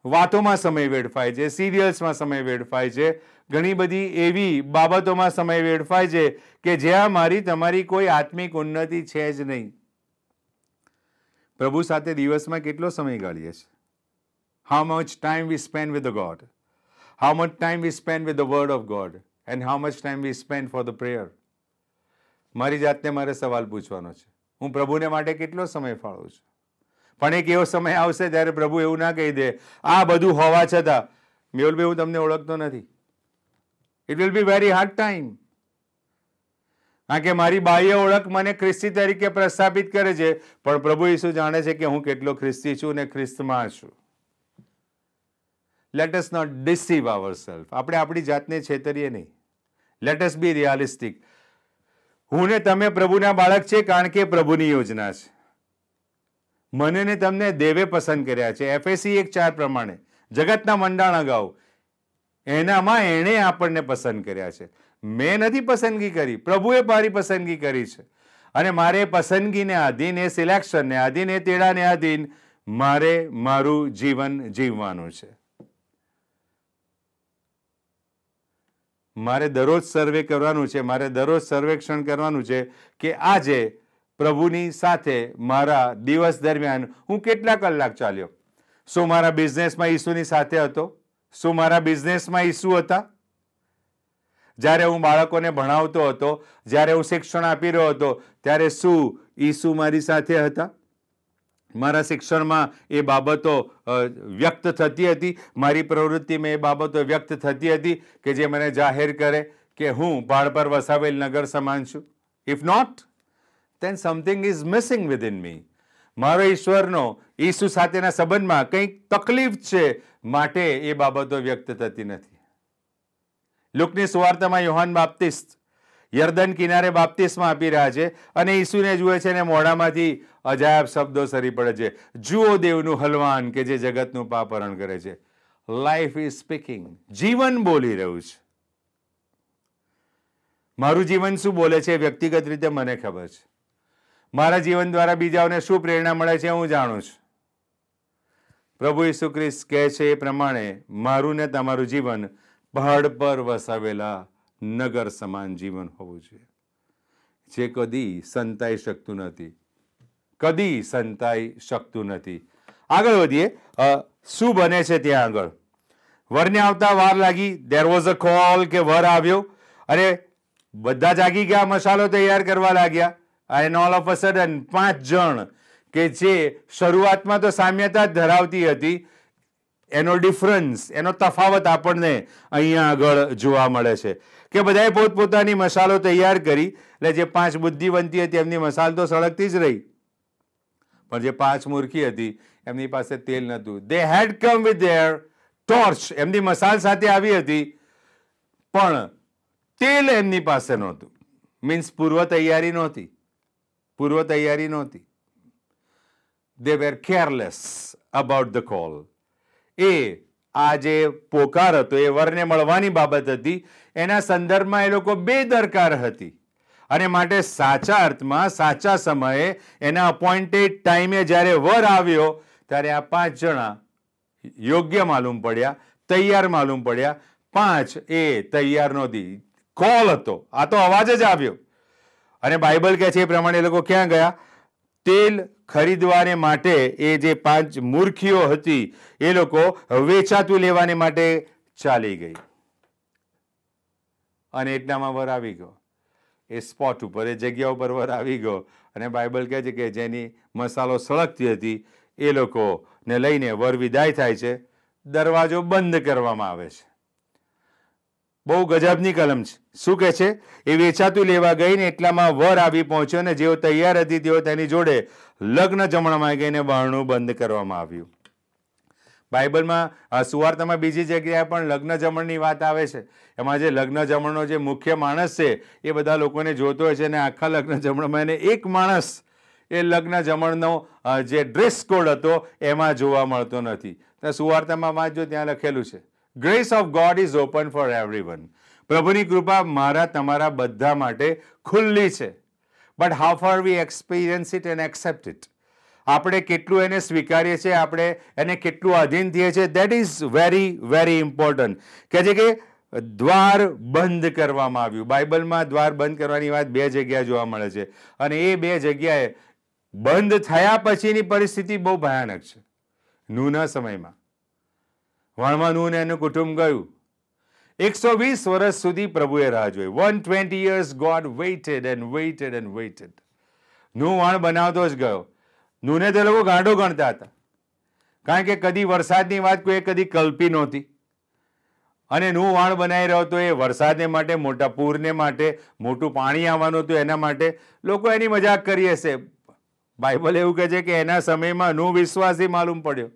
વાતોમાં સમય વેડફાય છે, સિરિયલ્સમાં સમય વેડફાય છે. ઘણી બધી એવી બાબતોમાં સમય વેડફાય છે કે જ્યાં મારી તમારી કોઈ આત્મિક ઉન્નતિ છે જ નહીં. પ્રભુ સાથે દિવસમાં કેટલો સમય ગાળીએ છીએ? How much time we spend with the God how much time we spend with the word of God and how much time we spend for the prayer મારી જાતને મારે સવાલ પૂછવાનો છે. હું પ્રભુને માટે કેટલો સમય ફાળવું છું? પણ એક એવો સમય આવશે ત્યારે પ્રભુ એવું ના કહી દે, આ બધું હોવા છતાં. મેહુલભાઈ, હું તમને ઓળખતો નથી. It will be very hard time કારણ કે મારી બાહ્ય ઓળખ મને ખ્રિસ્તી તરીકે પ્રસ્થાપિત કરે છે, પણ પ્રભુ ઈસુ જાણે છે કે હું કેટલો ખ્રિસ્તી છું ને ખ્રિસ્તમાં છું. Let us not deceive our self આપણે આપણી જાતને છેતરીએ નહીં. લેટ અસ બી રિયાલિસ્ટિક હું ને તમે પ્રભુના બાળક છે કારણ કે પ્રભુની યોજના છે. મને ને તમને દેવે પસંદ કર્યા છે. એફએસી એક ચાર પ્રમાણે. જગતના મંડાણ અગાઉ. એનામાં એણે આપણને પસંદ કર્યા છે. મેં નથી પસંદગી કરી, પ્રભુએ મારી પસંદગી કરી છે. અને મારે પસંદગીને આધીન, એ સિલેક્શનને આધીન, એ તેડાને આધીન, મારે મારું જીવન જીવવાનું છે. મારે દરરોજ સર્વે કરવાનું છે, મારે દરરોજ સર્વેક્ષણ કરવાનું છે કે આજે પ્રભુની સાથે મારા દિવસ દરમિયાન હું કેટલા કલાક ચાલ્યો? શું મારા બિઝનેસમાં ઈસુની સાથે હતો? શું મારા બિઝનેસમાં ઇસ્યુ હતા? જ્યારે હું બાળકોને ભણાવતો હતો, જ્યારે હું શિક્ષણ આપી રહ્યો હતો, ત્યારે શું ઈસુ મારી સાથે હતા? મારા શિક્ષણમાં એ બાબતો વ્યક્ત થતી હતી. મારી પ્રવૃત્તિમાં એ બાબતો વ્યક્ત થતી હતી કે જે મને જાહેર કરે કે હું પહાડ પર વસાવેલ નગર સમાન છું. If not then something is missing within me. મારો ઈશ્વરનો, ઈસુ સાથેના સંબંધમાં કંઈક તકલીફ છે માટે એ બાબતો વ્યક્ત થતી નથી. લુકની સુવાર્તામાં યોહાન બાપ્તિસ્ત યર્દન કિનારે બાપ્તિસ્મા આપી રહ્યા છે અને ઈસુને જુએ છે અને મોઢામાંથી અજાયબ શબ્દો સરી પડે છે. જુઓ દેવનું હલવાન કે જે જગતનું પાપહરણ કરે છે. લાઈફ ઇઝ સ્પીકિંગ જીવન બોલી રહ્યું છે. મારું જીવન શું બોલે છે વ્યક્તિગત રીતે મને ખબર છે. મારા જીવન દ્વારા બીજાઓને શું પ્રેરણા મળે છે હું જાણું છું. પ્રભુ ઈસુ ખ્રિસ્ત કહે છે એ પ્રમાણે મારું ને તમારું જીવન પહાડ પર વસાવેલા નગર સમાન જીવન હોવું જોઈએ. જે કદી સંતાઈ શકતું નથી. કદી સંતાઈ શકતું નથી. આગળ વધીએ. શું બને છે ત્યાં આગળ? વરને આવતા વાર લાગી. દેર વોઝ અ કોલ કે વર આવ્યો. અને બધા જાગી ગયા, મસાલો તૈયાર કરવા લાગ્યા. And all of a sudden પાંચ જણ કે જે શરૂઆતમાં તો સામ્યતા ધરાવતી હતી, એનો ડિફરન્સ એનો તફાવત આપણને અહીંયા આગળ જોવા મળે છે. કે બધાએ પોતપોતાની મસાલો તૈયાર કરી, એટલે જે પાંચ બુદ્ધિવંતી હતી, એમની મસાલ તો સળગતી જ રહી. પણ જે પાંચ મૂર્ખી હતી, એમની પાસે તેલ નહોતું. They had come with their torch એમની મસાલ સાથે આવી હતી, પણ તેલ એમની પાસે નહોતું. મીન્સ પૂર્વ તૈયારી નહોતી. પૂર્વ તૈયારી નહોતી. They were careless about the call એ આ જે પોકાર હતો, એ વરને મળવાની બાબત હતી. એના સંદર્ભમાં એ લોકો બેદરકાર હતી. અને માટે સાચા અર્થમાં, સાચા સમયે એના અપોઇન્ટેડ ટાઈમે જ્યારે વર આવ્યો, ત્યારે આ પાંચ જણા યોગ્ય માલુમ પડ્યા, તૈયાર માલુમ પડ્યા. પાંચ એ તૈયાર નહોતી. કોલ હતો. આ તો અવાજ જ આવ્યો. અને બાઇબલ કહે છે એ પ્રમાણે એ લોકો ક્યાં ગયા? તેલ ખરીદવાને માટે એ જે પાંચ મૂર્ખીઓ હતી, એ લોકો વેચાતું લેવાને માટે ચાલી ગઈ. અને એટલામાં વર આવી ગયો. એ સ્પોટ ઉપર, એ જગ્યા ઉપર વર આવી ગયો. અને બાઇબલ કહે છે કે જેની મસાલો સળગતી હતી, એ લોકોને લઈને વર વિદાય થાય છે. દરવાજો બંધ કરવામાં આવે છે. બહુ ગજબની કલમ છે. શું કહે છે? એ વેચાતું લેવા ગઈ ને એટલામાં વર આવી પહોંચ્યો ને જેઓ તૈયાર હતી તેઓ તેની જોડે લગ્ન જમણમાં ગઈને બહારણું બંધ કરવામાં આવ્યું. બાઇબલમાં સુવાર્તામાં બીજી જગ્યાએ પણ લગ્ન જમણની વાત આવે છે. એમાં જે લગ્ન જમણનો જે મુખ્ય માણસ છે, એ બધા લોકોને જોતો હોય છે અને આખા લગ્ન જમણમાં એને એક માણસ, એ લગ્ન જમણનો જે ડ્રેસ કોડ હતો, એમાં જોવા મળતો નથી. તો સુવાર્તામાં વાંચજો ત્યાં લખેલું છે. Grace of God is open for everyone પ્રભુની કૃપા મારા, તમારા બધા માટે ખુલ્લી છે. But how far we experience it and accept it આપણે કેટલું એને સ્વીકારીએ છીએ, આપણે એને કેટલું આધીન થઈએ છીએ that is very very important કે છે કે દ્વાર બંધ કરવામાં આવ્યું. બાઇબલમાં દ્વાર બંધ કરવાની વાત બે જગ્યાએ જોવા મળે છે. અને એ બે જગ્યાએ બંધ થયા પછીની પરિસ્થિતિ બહુ ભયાનક છે. નૂના સમયમાં. વણમાં ને એનું કુટુંબ ગયું. એકસો વીસ વર્ષ સુધી પ્રભુએ રાહ જોઈ. One twenty years God waited and waited and waited. નું વાણ બનાવતો જ ગયો. નૂને તો લોકો ગાંડો ગણતા હતા. કારણ કે કદી વરસાદની વાત કોઈ કદી કલ્પી નહોતી. અને નું વાણ બનાવી રહ્યો તો એ વરસાદને માટે, મોટા પૂરને માટે, મોટું પાણી આવવાનું હતું એના માટે લોકો એની મજાક કરી હશે. બાઇબલ એવું કહે છે કે એના સમયમાં નું વિશ્વાસી માલુમ પડ્યો.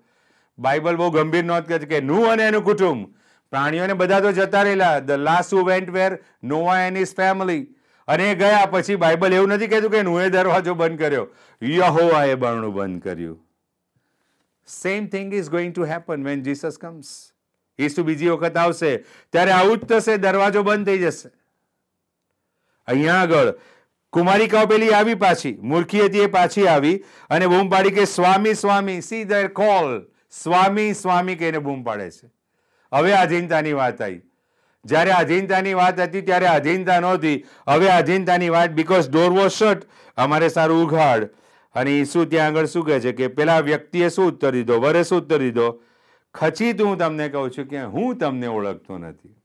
બાઇબલ બહુ ગંભીર નોંધ કરે છે કે નું અને એનું કુટુંબ, પ્રાણીઓને બધા તો જતા રહેલા. The last who went were Noah and his family અને એ ગયા પછી બાઇબલ એવું નથી કહેતું કે નુએ દરવાજો બંધ કર્યો. યહોવાએ બારણું બંધ કર્યું. Same thing is going to happen when Jesus comes ઈસુ બીજી વખત આવશે. ત્યારે આવું જ થશે, દરવાજો બંધ થઈ જશે. અહીંયા આગળ, કુમારિકાઓ પેલી આવી પાછી. મૂર્ખી હતી એ પાછી આવી અને બૂમ પાડી કે, સ્વામી સ્વામી સી ધર કોલ સ્વામી સ્વામી કહીને બૂમ પાડે છે. હવે આધીનતાની વાત આવી. જ્યારે આધીનતાની વાત હતી, ત્યારે આધીનતા નહોતી. હવે આધીનતાની વાત બિકોઝ ડોર વોઝ શટ અમારે સારું ઉઘાડ. અને ઈસુ ત્યાં આગળ શું કહે છે કે પેલા વ્યક્તિએ શું ઉત્તર દીધો? વરે શું ઉત્તર દીધો. ખચીત હું તમને કહું છું કે હું તમને ઓળખતો નથી.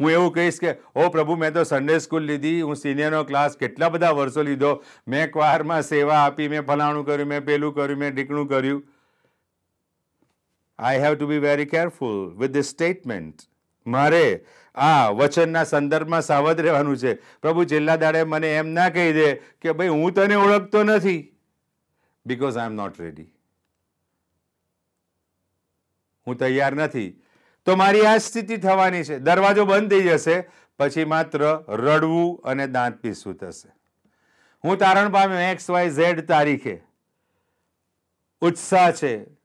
હું એવું કહીશ કે, ઓ પ્રભુ, મેં તો સન્ડે સ્કૂલ લીધી. હું સિનિયરનો ક્લાસ કેટલા બધા વર્ષો લીધો. મેં ક્વારમાં સેવા આપી, મેં ફલાણું કર્યું, મેં પેલું કર્યું, મેં ઢીકણું કર્યું. I have to be very careful with this statement મારે આ વચનના સંદર્ભમાં સાવધ રહેવાનું છે. પ્રભુ છેલ્લા દાડે મને એમ ના કહી દે કે ભાઈ, હું તને ઓળખતો નથી. Because I am not ready હું તૈયાર નથી. તો મારી આ સ્થિતિ થવાની છે. દરવાજો બંધ થઈ જશે, પછી માત્ર રડવું અને દાંત પીસવું થશે. હું તારણ પામ્યો એક્સ વાય ઝેડ તારીખે. ઉત્સાહ છે.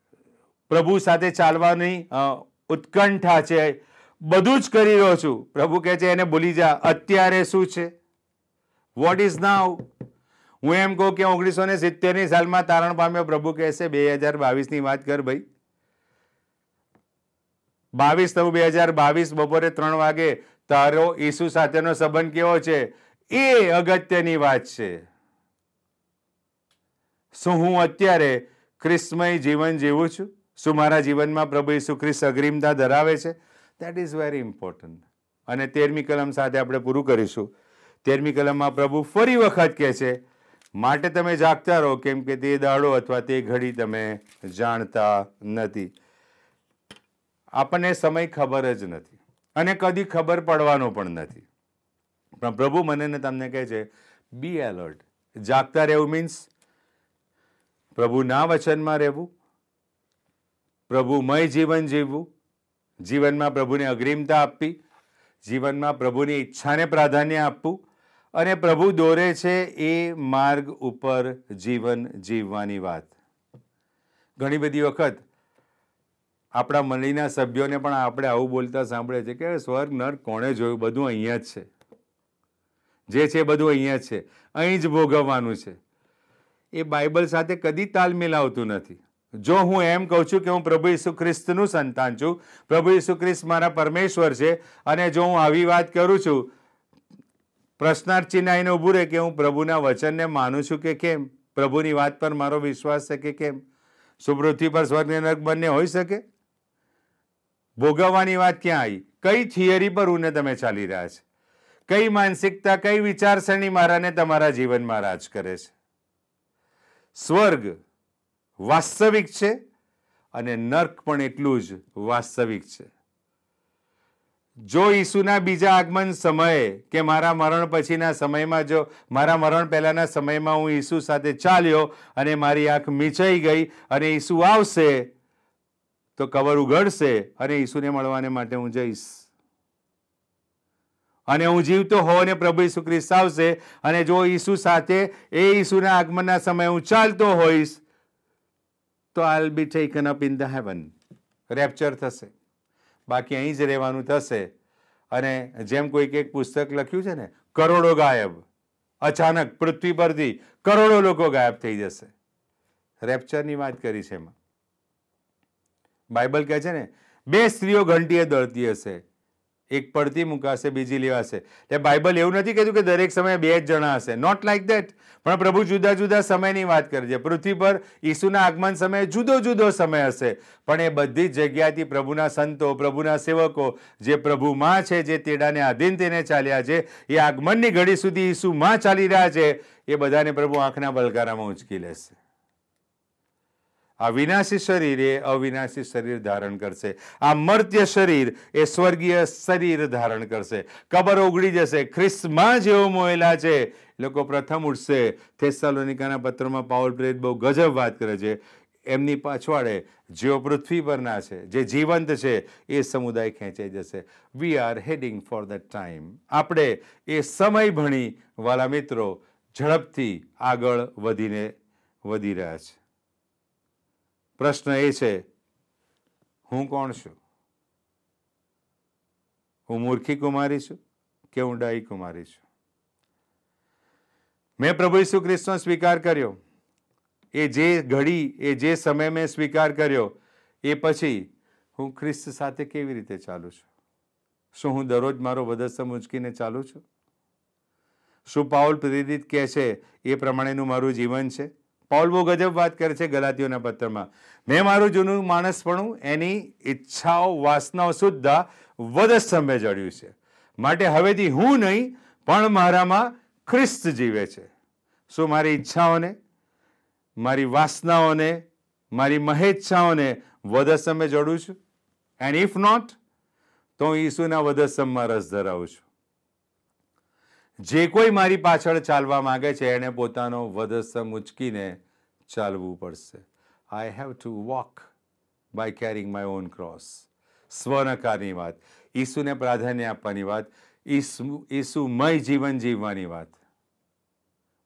પ્રભુ સાથે ચાલવાની ઉત્કંઠા છે. બધું જ કરી રહ્યો છું. પ્રભુ કહે છે, એને ભૂલી જા, અત્યારે શું છે? વોટ ઇઝ નાવ હું એમ કહું કે ઓગણીસો ને સિત્તેરની સાલમાં તારણ પામ્યો. પ્રભુ કહેશે બે હજાર બાવીસની વાત કર ભાઈ. બાવીસ નવ બે હજાર બાવીસ બપોરે ત્રણ વાગે તારો ઈસુ સાથેનો સંબંધ કેવો છે? એ અગત્યની વાત છે. શું હું અત્યારે ક્રિસ્મય જીવન જીવું છું? શું મારા જીવનમાં પ્રભુ ઈસુ ખ્રિસ્ત અગ્રીમતા ધરાવે છે? દેટ ઇઝ વેરી ઇમ્પોર્ટન્ટ અને તેરમી કલમ સાથે આપણે પૂરું કરીશું. તેરમી કલમમાં પ્રભુ ફરી વખત કહે છે, માટે તમે જાગતા રહો, કેમ કે તે દાડો અથવા તે ઘડી તમે જાણતા નથી. આપણને સમય ખબર જ નથી અને કદી ખબર પડવાનો પણ નથી. પણ પ્રભુ મને ને તમને કહે છે બી એલર્ટ જાગતા રહેવું મીન્સ પ્રભુના વચનમાં રહેવું પ્રભુમય જીવન જીવવું. જીવનમાં પ્રભુને અગ્રિમતા આપવી. જીવનમાં પ્રભુની ઈચ્છાને પ્રાધાન્ય આપવું. અને પ્રભુ દોરે છે એ માર્ગ ઉપર જીવન જીવવાની વાત. ઘણી બધી વખત આપણા મંડળીના સભ્યોને પણ આપણે આવું બોલતા સાંભળે છે કે સ્વર્ગ, નર કોણે જોયું? બધું અહીંયા જ છે. જે છે બધું અહીંયા જ છે. અહીં જ ભોગવવાનું છે. એ બાઇબલ સાથે કદી તાલ મિલાવતું નથી. જો હું એમ કહું છું કે હું પ્રભુ ઈસુ ખ્રિસ્તનું સંતાન છું, પ્રભુ ઈસુ ખ્રિસ્ત મારા પરમેશ્વર છે અને જો હું આવી વાત કરું છું પ્રશ્નાર્થ ચિહ્ન આવીને ઊભું રહે કે હું પ્રભુના વચનને માનું છું કે કેમ? પ્રભુની વાત પર મારો વિશ્વાસ છે કે કેમ? શું પૃથ્વી પર સ્વર્ગ નરક બંને હોઈ શકે? ભોગવવાની વાત ક્યાં આવી? કઈ થિયરી પર ઉને તમે ચાલી રહ્યા છે? કઈ માનસિકતા, કઈ વિચારસરણી મારાને તમારા જીવનમાં રાજ કરે છે? સ્વર્ગ વાસ્તવિક છે અને નર્ક પણ એટલું જ વાસ્તવિક છે. જો ઈસુના બીજા આગમન સમયે કે મારા મરણ પછીના સમયમાં જો, મારા મરણ પહેલાંના સમયમાં હું ઈસુ સાથે ચાલ્યો અને મારી આંખ મીચાઈ ગઈ અને ઈસુ આવશે, તો કવર ઉઘડશે અને ઈસુને મળવાને માટે હું જઈશ. અને હું જીવતો હોઉં અને પ્રભુ ઈસુ ખ્રિસ્ત આવશે અને જો ઈસુ સાથે એ ઈસુના આગમનના સમયે હું ચાલતો હોઈશ તો I be taken up in the heaven rapture થશે. બાકી અહીં જ રહેવાનું થશે. અને જેમ કોઈક એક પુસ્તક લખ્યું છે ને, કરોડો ગાયબ. અચાનક પૃથ્વી પરથી કરોડો લોકો ગાયબ થઈ જશે. રેપ્ચરની વાત કરી છે એમાં. બાઇબલ કહે છે ને, બે સ્ત્રીઓ ઘંટીએ દળતી હશે. એક પડતી મુકાશે, બીજી લેવાશે. એટલે બાઇબલ એવું નથી કહેતું કે દરેક સમયે બે જ જણા હશે. નોટ લાઈક ધેટ પણ પ્રભુ જુદા જુદા સમયની વાત કરે છે. પૃથ્વી પર ઈસુના આગમન સમયે જુદો જુદો સમય હશે. પણ એ બધી જ જગ્યાથી પ્રભુના સંતો, પ્રભુના સેવકો જે પ્રભુમાં છે, જે તેડાને આધીન તેને ચાલ્યા છે, એ આગમનની ઘડી સુધી ઈસુમાં ચાલી રહ્યા છે, એ બધાને પ્રભુ આંખના બલકારામાં ઉંચકી લેશે. આ વિનાશી શરીર એ અવિનાશી શરીર ધારણ કરશે. આ મર્ત્ય શરીર એ સ્વર્ગીય શરીર ધારણ કરશે. કબર ઉગડી જશે. ખ્રિસ્તમાં જેવો મોયેલા છે લોકો પ્રથમ ઉઠશે. થેસાલોનિકાના પત્રમાં પાવલ પ્રેત બહુ ગજબ વાત કરે છે. એમની પાછવાડે જેઓ પૃથ્વી પરના છે, જે જીવંત છે, એ સમુદાય ખેંચાઈ જશે. We are heading for the time આપણે એ સમય ભણી વાલા મિત્રો ઝડપથી આગળ વધીને વધી રહ્યા છે. પ્રશ્ન એ છે, હું કોણ છું? હું મૂર્ખી કુમારી છું કે હું ડાઈ કુમારી છું? મેં પ્રભુ ઈસુ ખ્રિસ્તનો સ્વીકાર કર્યો. એ જે ઘડી, એ જે સમય મેં સ્વીકાર કર્યો, એ પછી હું ખ્રિસ્ત સાથે કેવી રીતે ચાલું છું? શું હું દરરોજ મારો વધસ્તમ ઉંચકીને ચાલું છું? શું પાઉલ પ્રેરિત કહે છે, એ પ્રમાણેનું મારું જીવન છે? પાઉલ બહુ ગજબ વાત કરે છે ગલાતીઓના પત્રમાં મેં મારું જૂનું માણસપણું એની ઈચ્છાઓ, વાસનાઓ સુદ્ધા વધસ્તંભે જડ્યું છે. માટે હવેથી હું નહીં, પણ મારામાં ખ્રિસ્ત જીવે છે. શું મારી ઈચ્છાઓને, મારી વાસનાઓને, મારી મહેચ્છાઓને વધસ્તંભે જોડું છું? એન્ડ ઇફ નોટ તો હું ઈસુના વધસ્તંભમાં રસ ધરાવું છું. જે કોઈ મારી પાછળ ચાલવા માંગે છે એણે પોતાનો વધસ્તંભ ઉચકીને ચાલવું પડશે. I have to walk by carrying my own cross સ્વનકારની વાત. ઈસુને પ્રાધાન્ય આપવાની વાત. ઈસુ, ઈસુમય જીવન જીવવાની વાત.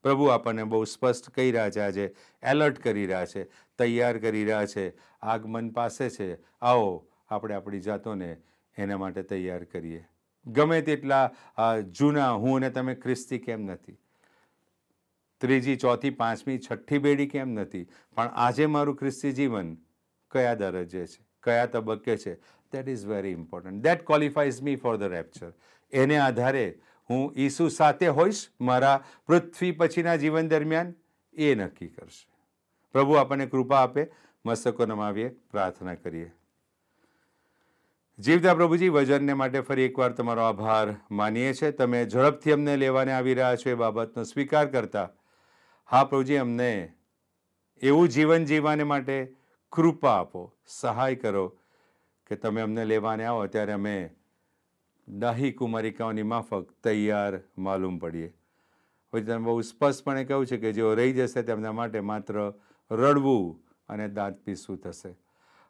પ્રભુ આપણને બહુ સ્પષ્ટ કહી રહ્યા છે, આજે એલર્ટ કરી રહ્યા છે, તૈયાર કરી રહ્યા છે, આગમન પાસે છે. આવો, આપણે આપણી જાતોને એના માટે તૈયાર કરીએ. ગમે તેટલા જૂના હું અને તમે ખ્રિસ્તી કેમ નથી? ત્રીજી, ચોથી, પાંચમી, છઠ્ઠી બેડી કેમ નથી? પણ આજે મારું ખ્રિસ્તી જીવન કયા દરજ્જે છે? કયા તબક્કે છે? That is very important that qualifies me for the rapture એને આધારે હું ઈસુ સાથે હોઈશ, મારા પૃથ્વી પછીના જીવન દરમિયાન એ નક્કી કરશે. પ્રભુ આપણને કૃપા આપે મસ્તકો નમાવીએ, પ્રાર્થના કરીએ. જીવતા પ્રભુજી, વજનને માટે ફરી એકવાર તમારો આભાર માનીએ છીએ. તમે ઝડપથી અમને લેવાને આવી રહ્યા છો એ બાબતનો સ્વીકાર કરતા. હા પ્રભુજી, અમને એવું જીવન જીવવાને માટે કૃપા આપો, સહાય કરો કે તમે અમને લેવાને આવો. ત્યારે અમે દાહી કુમારિકાઓની માફક તૈયાર માલુમ પડીએ. પછી તમે બહુ સ્પષ્ટપણે કહ્યું છે કે જેઓ રહી જશે તેમના માટે માત્ર રડવું અને દાંત પીસવું થશે.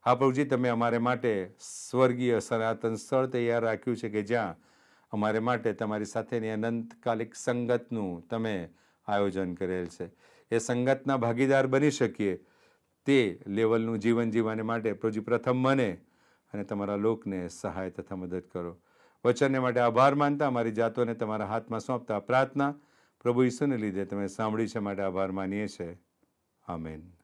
હા, પ્રભુજી, તમે અમારે માટે સ્વર્ગીય સનાતન સ્થળ તૈયાર રાખ્યું છે કે જ્યાં અમારે માટે તમારી સાથેની અનંતકાલિક સંગતનું તમે આયોજન કરેલ છે. એ સંગતના ભાગીદાર બની શકીએ તે લેવલનું જીવન જીવવાને માટે પ્રભુજી, પ્રથમ મને અને તમારા લોકને સહાય તથા મદદ કરો. વચનને માટે આભાર માનતા, અમારી જાતોને તમારા હાથમાં સોંપતા પ્રાર્થના પ્રભુ ઈસુને લીધે તમે સાંભળી છે, માટે આભાર માનીએ છીએ. આમેન.